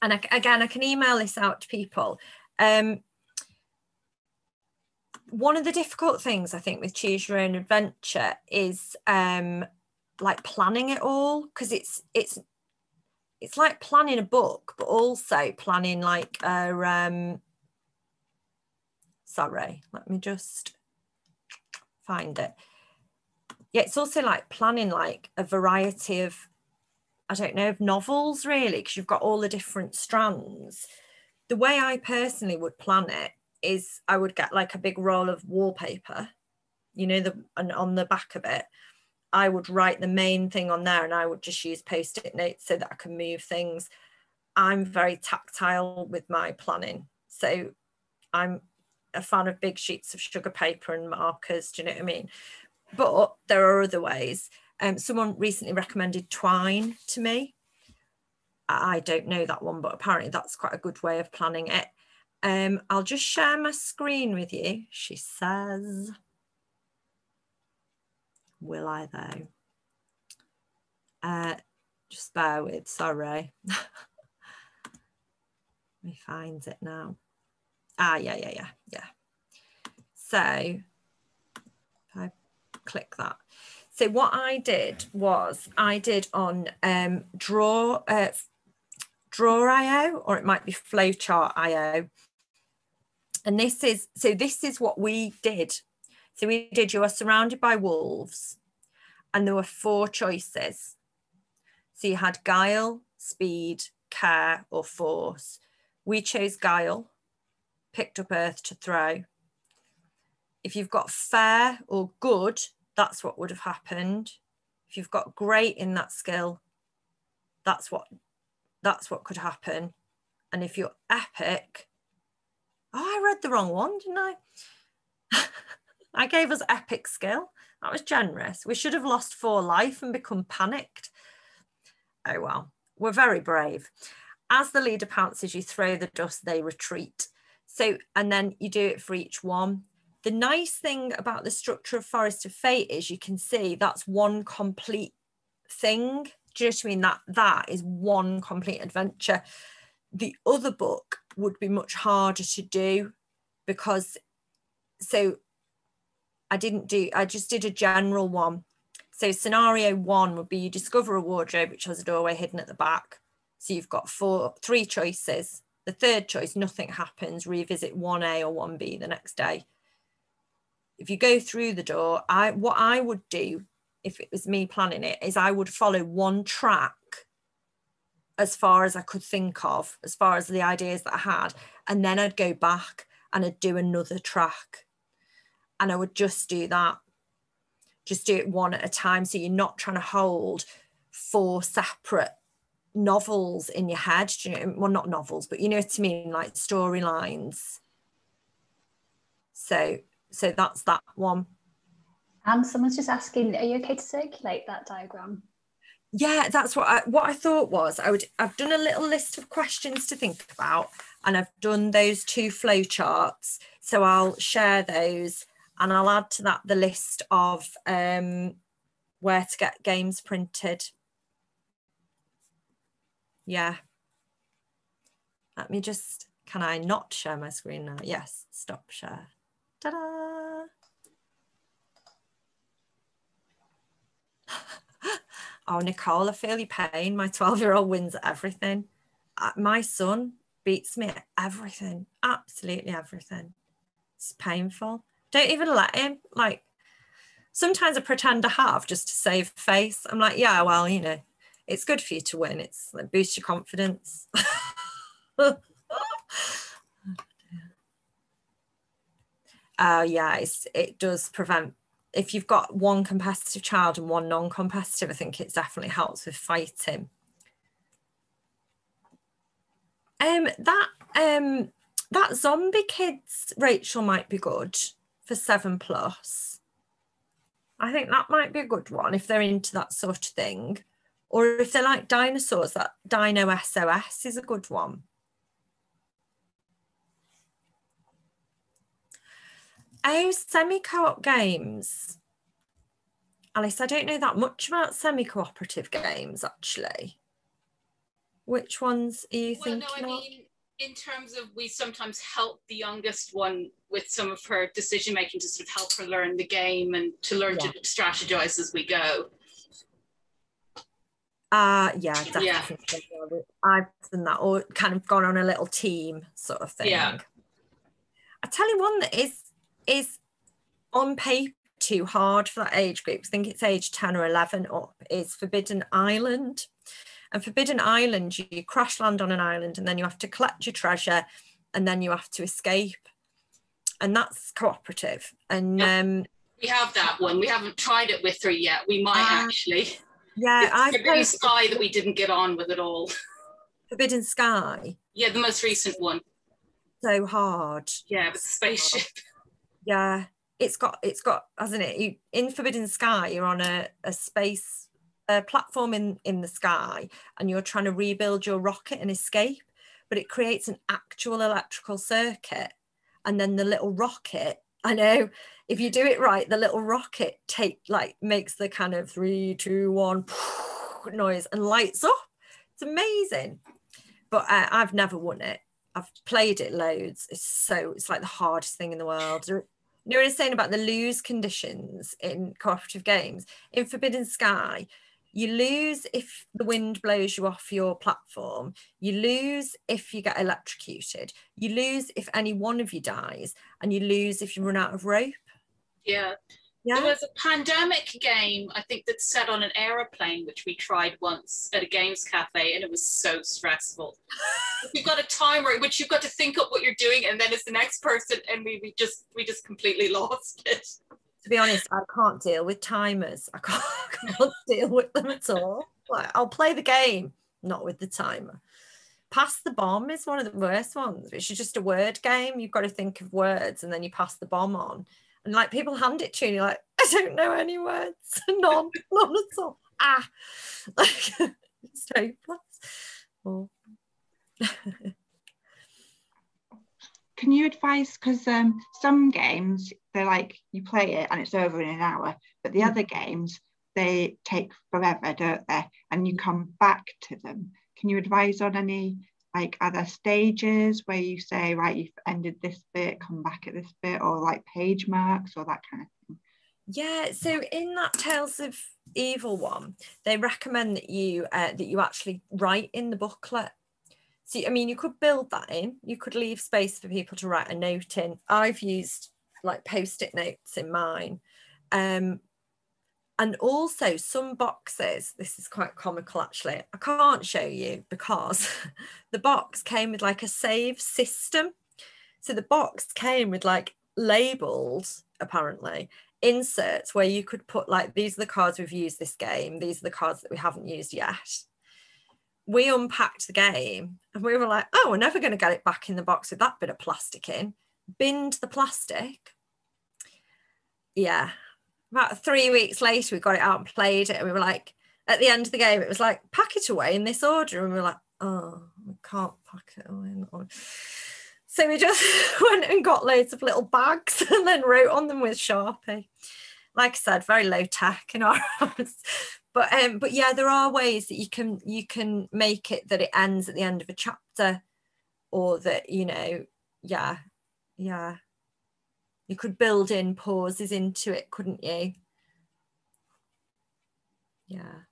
and I, again, I can email this out to people. Um, one of the difficult things I think with choose your own adventure is um, like planning it all because it's it's it's like planning a book, but also planning like a um, sorry, let me just find it. Yeah, it's also like planning like a variety of I don't know of novels really because you've got all the different strands. The way I personally would plan it is I would get like a big roll of wallpaper, you know, the and on the back of it, I would write the main thing on there and I would just use post-it notes so that I can move things. I'm very tactile with my planning. So I'm a fan of big sheets of sugar paper and markers, do you know what I mean? But there are other ways. Um, someone recently recommended twine to me. I don't know that one, but apparently that's quite a good way of planning it. Um, I'll just share my screen with you, she says. Will I though? Uh, just bear with, sorry. Let me find it now. Ah, yeah, yeah, yeah, yeah. So I click that. So what I did was I did on um, Draw, uh, Draw.io, or it might be Flowchart.io. And this is, so this is what we did. So we did, you are surrounded by wolves and there were four choices. So you had guile, speed, care or force. We chose guile, picked up earth to throw. If you've got fair or good, that's what would have happened. If you've got great in that skill, that's what that's what could happen. And if you're epic, Oh, I read the wrong one, didn't I? I gave us epic skill. That was generous. We should have lost four life and become panicked. Oh well, we're very brave. As the leader pounces, you throw the dust, they retreat. So, and then you do it for each one. The nice thing about the structure of Forest of Fate is you can see that's one complete thing. Do you know what I mean? That that is one complete adventure. The other book would be much harder to do because so I didn't do I just did a general one. So scenario one would be you discover a wardrobe which has a doorway hidden at the back. So you've got four, three choices. The third choice, nothing happens, revisit 1A or 1B the next day. If you go through the door, I what I would do if it was me planning it is I would follow one track as far as I could think of, as far as the ideas that I had. And then I'd go back and I'd do another track. And I would just do that. Just do it one at a time. So you're not trying to hold four separate novels in your head. Do you know, well, not novels, but you know what I mean, like storylines. So so that's that one. And someone's just asking, are you okay to circulate that diagram? Yeah that's what I what I thought was. I would I've done a little list of questions to think about and I've done those two flow charts so I'll share those and I'll add to that the list of um, where to get games printed. Yeah. Let me just can I not share my screen now? Yes stop share. Ta-da Oh, Nicole, I feel your pain. My 12 year old wins everything. Uh, my son beats me at everything, absolutely everything. It's painful. Don't even let him. Like, sometimes I pretend I have just to save face. I'm like, yeah, well, you know, it's good for you to win. It's like boost your confidence. Oh uh, yeah, it does prevent if you've got one competitive child and one non-competitive, I think it definitely helps with fighting. Um, that um, that Zombie Kidz Rachel might be good for seven plus. I think that might be a good one if they're into that sort of thing. Or if they like dinosaurs, that Dino SOS is a good one. Oh, semi-co-op games. Alice, I don't know that much about semi-cooperative games actually. Which ones are you well, thinking no, I mean, in terms of we sometimes help the youngest one with some of her decision making to sort of help her learn the game and to learn yeah. to strategize as we go. Uh yeah, definitely. Yeah. I've done that or kind of gone on a little team sort of thing. Yeah. I tell you one that is is on paper too hard for that age group. I think it's age 10 or 11 up, is Forbidden Island. And Forbidden Island, you crash land on an island and then you have to collect your treasure and then you have to escape. And that's cooperative. And yeah, um, we have that one. We haven't tried it with three yet. We might uh, actually. Yeah, I Forbidden Sky that we didn't get on with at all. Forbidden Sky. Yeah, the most recent one. So hard. Yeah, with the spaceship yeah it's got it's got hasn't it? You in forbidden sky you're on a, a space a platform in in the sky and you're trying to rebuild your rocket and escape but it creates an actual electrical circuit and then the little rocket i know if you do it right the little rocket take like makes the kind of three two one noise and lights up. It's amazing. But uh, i've never won it. I've played it loads. It's so it's like the hardest thing in the world you was saying about the lose conditions in cooperative games? In Forbidden Sky, you lose if the wind blows you off your platform. You lose if you get electrocuted. You lose if any one of you dies. And you lose if you run out of rope. Yeah. Yeah. There was a pandemic game, I think, that's set on an aeroplane, which we tried once at a games cafe, and it was so stressful. you've got a timer, which you've got to think up what you're doing, and then it's the next person, and we, we just we just completely lost it. To be honest, I can't deal with timers. I can't, I can't deal with them at all. Like, I'll play the game, not with the timer. Pass the bomb is one of the worst ones, which is just a word game. You've got to think of words, and then you pass the bomb on and like people hand it to you and you're like, I don't know any words. None, none at all. Ah, like it's hopeless. Oh. Can you advise? Because um, some games they're like you play it and it's over in an hour, but the mm. other games they take forever, don't they? And you come back to them. Can you advise on any like other stages where you say right you've ended this bit come back at this bit or like page marks or that kind of thing Yeah, so in that Tales of Evil one, they recommend that you uh, that you actually write in the booklet. So I mean, you could build that in. You could leave space for people to write a note in. I've used like post-it notes in mine. Um, and also some boxes, this is quite comical actually. I can't show you because the box came with like a save system. So the box came with like labeled apparently inserts where you could put like these are the cards we've used this game these are the cards that we haven't used yet we unpacked the game and we were like oh we're never going to get it back in the box with that bit of plastic in binned the plastic yeah about three weeks later we got it out and played it and we were like at the end of the game it was like pack it away in this order and we were like oh we can't pack it away in that order. so we just went and got loads of little bags and then wrote on them with Sharpie. Like I said, very low tech in our house. But um, but yeah, there are ways that you can you can make it that it ends at the end of a chapter, or that you know, yeah, yeah. You could build in pauses into it, couldn't you? Yeah.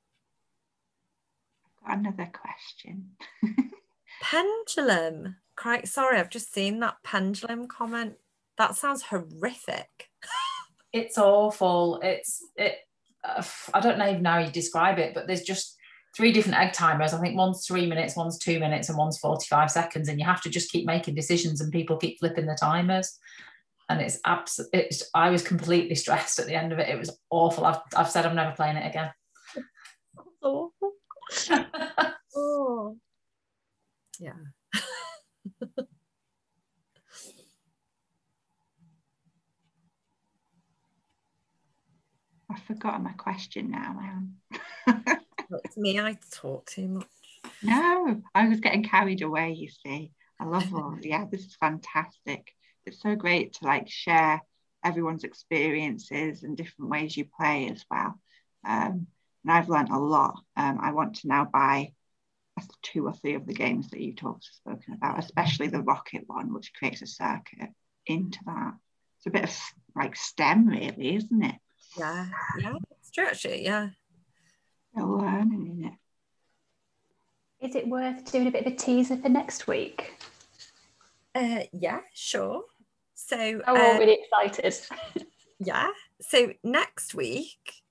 Got another question. Pendulum. Cry, sorry, I've just seen that pendulum comment. That sounds horrific. it's awful. It's it. Uh, I don't know even how you describe it, but there's just three different egg timers. I think one's three minutes, one's two minutes, and one's 45 seconds. And you have to just keep making decisions, and people keep flipping the timers. And it's absolutely, it's, I was completely stressed at the end of it. It was awful. I've, I've said I'm never playing it again. oh. oh. Yeah. I've forgotten my question now, Ann. it's me, I talk too much. No, I was getting carried away, you see. I love all yeah, this is fantastic. It's so great to like share everyone's experiences and different ways you play as well. Um, and I've learned a lot. Um, I want to now buy two or three of the games that you talked spoken about, especially the rocket one, which creates a circuit into that. It's a bit of like STEM, really, isn't it? Yeah, yeah, it's true actually. Yeah, you're learning in it. Is it worth doing a bit of a teaser for next week? Uh, yeah, sure. So, oh, uh, really excited. yeah. So next week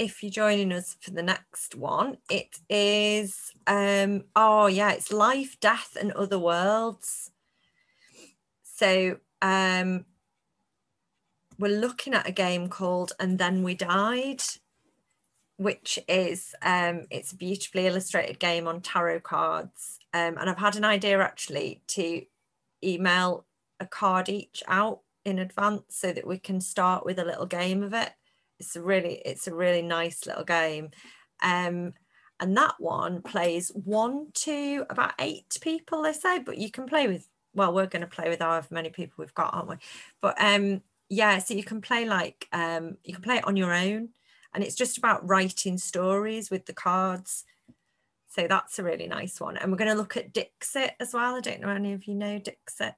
if you're joining us for the next one, it is, um, oh yeah, it's Life, Death and Other Worlds. So um, we're looking at a game called And Then We Died, which is, um, it's a beautifully illustrated game on tarot cards. Um, and I've had an idea actually to email a card each out in advance so that we can start with a little game of it. It's a really it's a really nice little game. Um and that one plays one to about eight people they say but you can play with well we're going to play with however many people we've got aren't we? But um yeah so you can play like um you can play it on your own and it's just about writing stories with the cards. So that's a really nice one. And we're going to look at dixit as well. I don't know any of you know dixit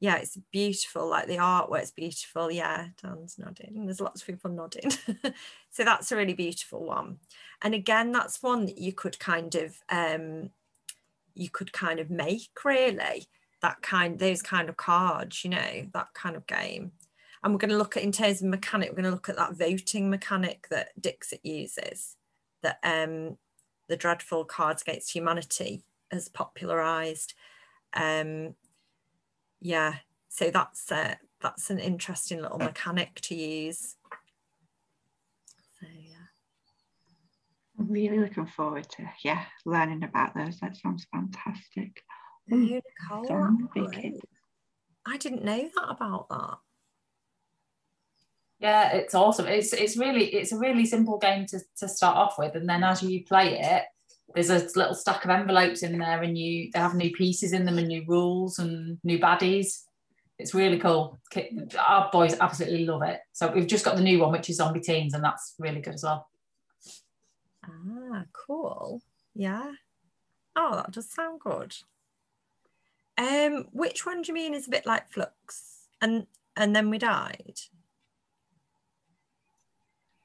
yeah, it's beautiful. Like the artwork's beautiful. Yeah, Dan's nodding. There's lots of people nodding. so that's a really beautiful one. And again, that's one that you could kind of um, you could kind of make really that kind those kind of cards, you know, that kind of game. And we're going to look at in terms of mechanic, we're going to look at that voting mechanic that Dixit uses, that um, the dreadful Cards Against Humanity has popularized. Um, yeah. So that's uh, that's an interesting little mechanic to use. So yeah. I'm really looking forward to yeah learning about those. That sounds fantastic. Ooh, I didn't know that about that. Yeah it's awesome. It's it's really it's a really simple game to, to start off with and then as you play it there's a little stack of envelopes in there and you they have new pieces in them and new rules and new baddies. It's really cool. Our boys absolutely love it. So we've just got the new one which is Zombie Teenz and that's really good as well. Ah cool. Yeah. Oh that does sound good. Um which one do you mean is a bit like Fluxx? And and then we died?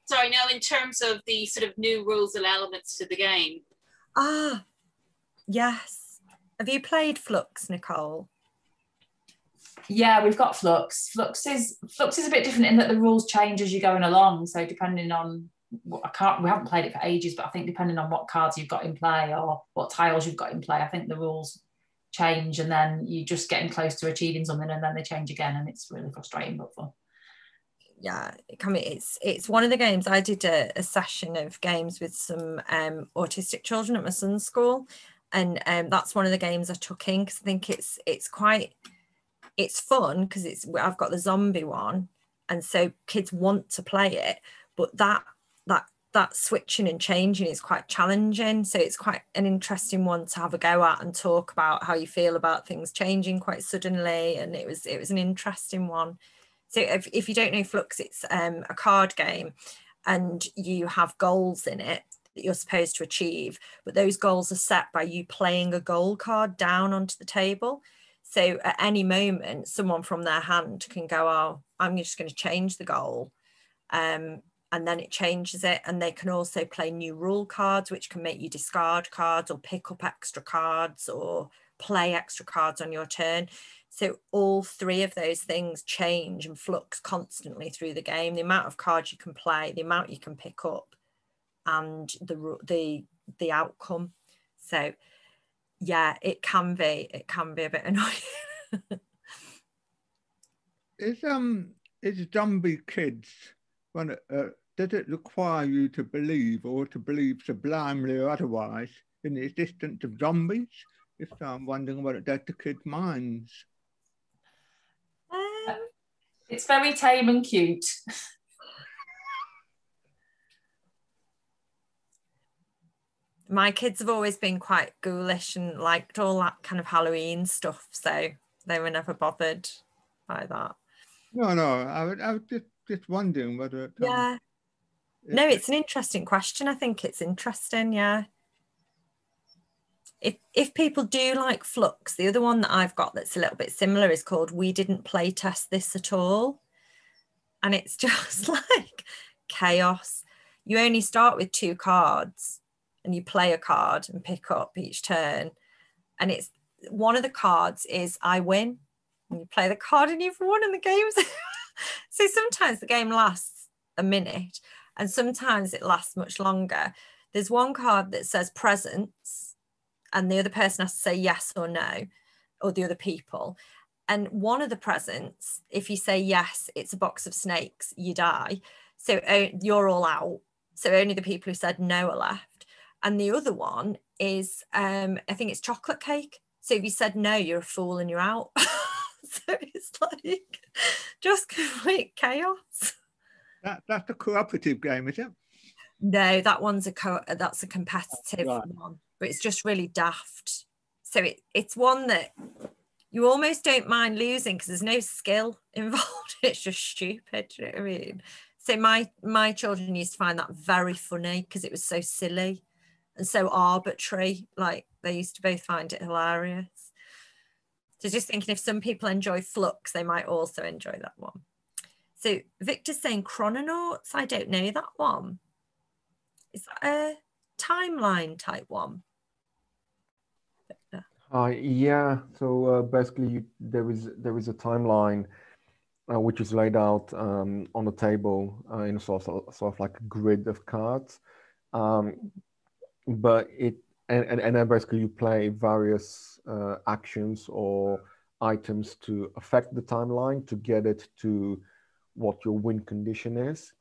Sorry, now in terms of the sort of new rules and elements to the game. Ah, yes. Have you played Fluxx, Nicole? Yeah, we've got Fluxx. Fluxx is Fluxx is a bit different in that the rules change as you're going along. So depending on I can't we haven't played it for ages, but I think depending on what cards you've got in play or what tiles you've got in play, I think the rules change and then you're just getting close to achieving something and then they change again and it's really frustrating but fun yeah come it's it's one of the games i did a, a session of games with some um, autistic children at my son's school and um, that's one of the games i took in because i think it's it's quite it's fun because it's i've got the zombie one and so kids want to play it but that that that switching and changing is quite challenging. So it's quite an interesting one to have a go at and talk about how you feel about things changing quite suddenly. And it was it was an interesting one. So if, if you don't know Fluxx, it's um, a card game and you have goals in it that you're supposed to achieve, but those goals are set by you playing a goal card down onto the table. So at any moment, someone from their hand can go, oh, I'm just going to change the goal. Um, and then it changes it. And they can also play new rule cards, which can make you discard cards or pick up extra cards or play extra cards on your turn. So all three of those things change and flux constantly through the game. The amount of cards you can play, the amount you can pick up, and the the the outcome. So yeah, it can be it can be a bit annoying. is um is Zombie Kidz when uh, does it require you to believe or to believe sublimely or otherwise in the existence of zombies? If I'm wondering what it does to kids' minds. It's very tame and cute. My kids have always been quite ghoulish and liked all that kind of Halloween stuff, so they were never bothered by that. No, no, I, I was just, just wondering whether it, um, yeah no, it's an interesting question. I think it's interesting. Yeah. If if people do like Fluxx the other one that I've got that's a little bit similar is called We Didn't Play Test This at All. And it's just like chaos. You only start with two cards and you play a card and pick up each turn. And it's one of the cards is I win. And you play the card and you've won in the games. so sometimes the game lasts a minute and sometimes it lasts much longer. There's one card that says presents, and the other person has to say yes or no, or the other people. And one of the presents, if you say yes, it's a box of snakes, you die. So you're all out. So only the people who said no are left. And the other one is, um, I think it's chocolate cake. So if you said no, you're a fool and you're out. so it's like just complete chaos. That that's a cooperative game, is it? No, that one's a co- that's a competitive right. one, but it's just really daft. So it, it's one that you almost don't mind losing because there's no skill involved. It's just stupid. You know I mean? So my my children used to find that very funny because it was so silly and so arbitrary. Like they used to both find it hilarious. So just thinking if some people enjoy Fluxx, they might also enjoy that one. So Victor's saying Chrononauts. I don't know that one. Is that a timeline type one? Uh, yeah. So uh, basically, you, there is there is a timeline uh, which is laid out um, on the table uh, in a sort of, sort of like a grid of cards. Um, but it and, and, and then basically you play various uh, actions or items to affect the timeline to get it to what your win condition is.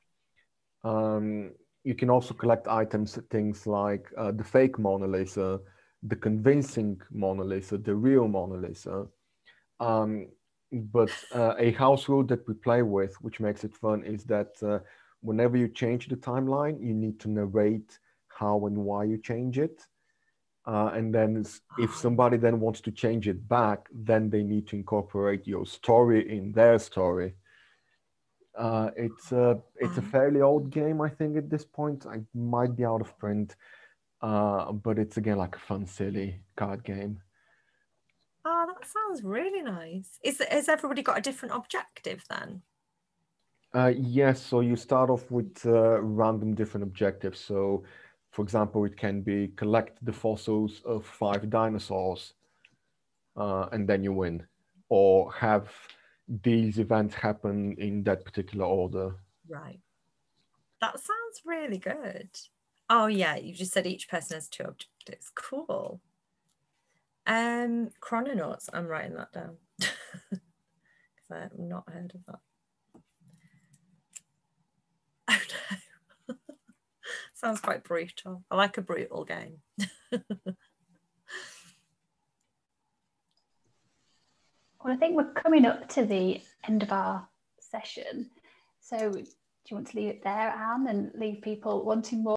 Um, you can also collect items, things like uh, the fake Mona Lisa, the convincing Mona Lisa, the real Mona Lisa. Um, but uh, a house rule that we play with, which makes it fun, is that uh, whenever you change the timeline, you need to narrate how and why you change it. Uh, and then if somebody then wants to change it back, then they need to incorporate your story in their story. Uh, it's a it's a fairly old game, I think, at this point. I might be out of print, uh, but it's again like a fun, silly card game. Oh, that sounds really nice. Is has everybody got a different objective then? Uh, yes, so you start off with uh, random different objectives. So, for example, it can be collect the fossils of five dinosaurs, uh, and then you win, or have these events happen in that particular order. Right. That sounds really good. Oh yeah, you just said each person has two objectives. Cool. Um, Chrononauts. I'm writing that down because I have not heard of that. Oh no. Sounds quite brutal. I like a brutal game. well, I think we're coming up to the end of our session. So do you want to leave it there, Ann, and leave people wanting more?